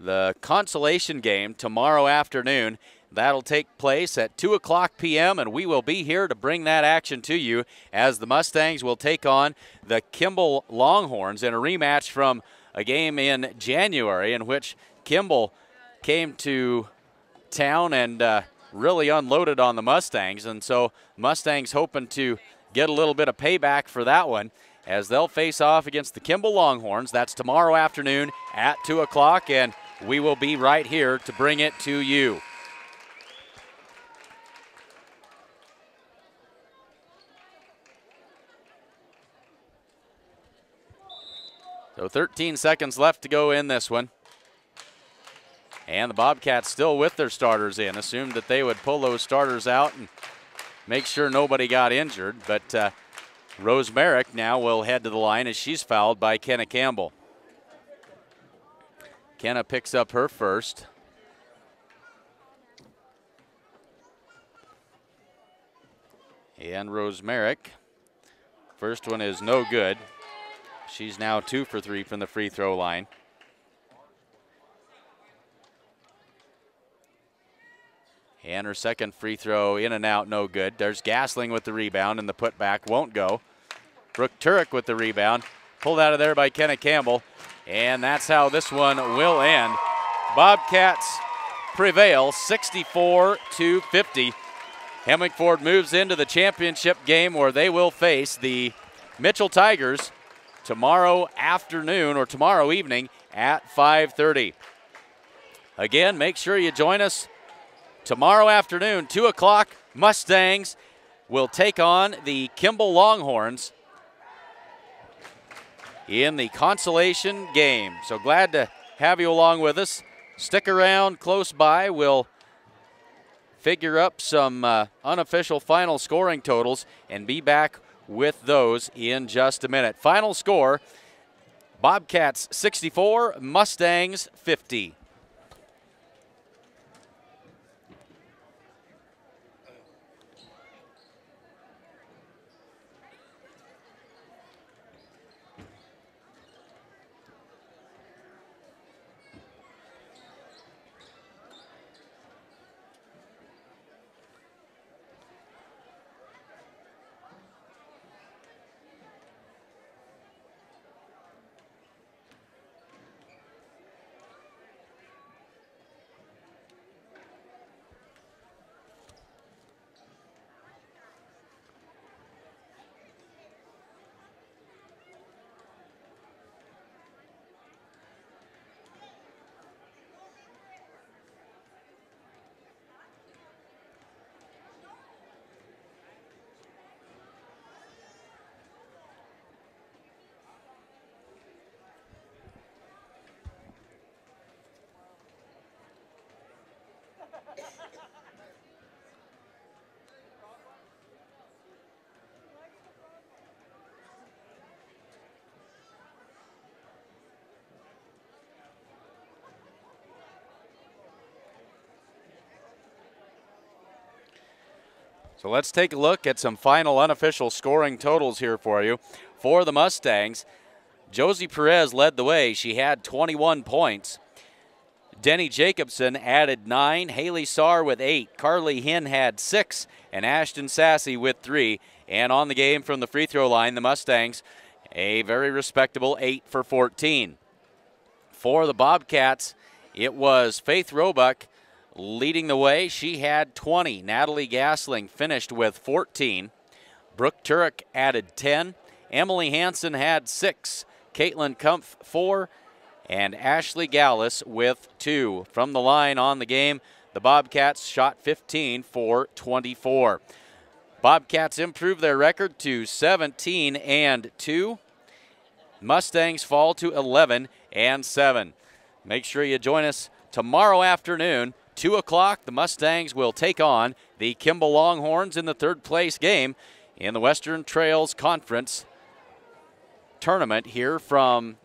the consolation game tomorrow afternoon. That'll take place at 2 o'clock p.m., and we will be here to bring that action to you as the Mustangs will take on the Kimball Longhorns in a rematch from a game in January in which Kimball came to town and uh, really unloaded on the Mustangs. And so Mustangs hoping to get a little bit of payback for that one as they'll face off against the Kimball Longhorns. That's tomorrow afternoon at 2 o'clock, and we will be right here to bring it to you. So 13 seconds left to go in this one. And the Bobcats still with their starters in. Assumed that they would pull those starters out and make sure nobody got injured. But uh, Rosemerick now will head to the line as she's fouled by Kenna Campbell. Kenna picks up her first. And Rosemerick. First one is no good. She's now two for three from the free throw line. And her second free throw in and out, no good. There's Gasling with the rebound, and the putback won't go. Brooke Turek with the rebound. Pulled out of there by Kenna Campbell. And that's how this one will end. Bobcats prevail 64 to 50. Hemingford moves into the championship game where they will face the Mitchell Tigers tomorrow afternoon or tomorrow evening at 5:30. Again, make sure you join us tomorrow afternoon, 2 o'clock. Mustangs will take on the Kimball Longhorns in the consolation game. So glad to have you along with us. Stick around close by. We'll figure up some uh, unofficial final scoring totals and be back with those in just a minute. Final score Bobcats 64, Mustangs 50. So let's take a look at some final unofficial scoring totals here for you. For the Mustangs, Josie Perez led the way. She had 21 points. Denny Jacobson added nine, Haley Saar with eight, Carly Hinn had six, and Ashton Sassy with three. And on the game from the free throw line, the Mustangs, a very respectable eight for 14. For the Bobcats, it was Faith Roebuck leading the way. She had 20. Natalie Gasling finished with 14. Brooke Turek added 10. Emily Hanson had six. Caitlin Kumpf, four. And Ashley Gallus with two. From the line on the game, the Bobcats shot 15 for 24. Bobcats improved their record to 17 and 2. Mustangs fall to 11 and 7. Make sure you join us tomorrow afternoon 2 o'clock, the Mustangs will take on the Kimball Longhorns in the third place game in the Western Trails Conference tournament here from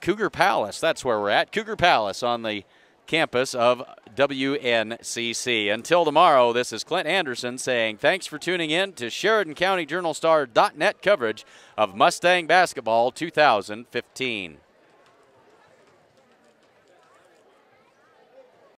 Cougar Palace. That's where we're at. Cougar Palace on the campus of WNCC. Until tomorrow, this is Clint Anderson saying thanks for tuning in to Sheridan County Journal Star.net coverage of Mustang Basketball 2015.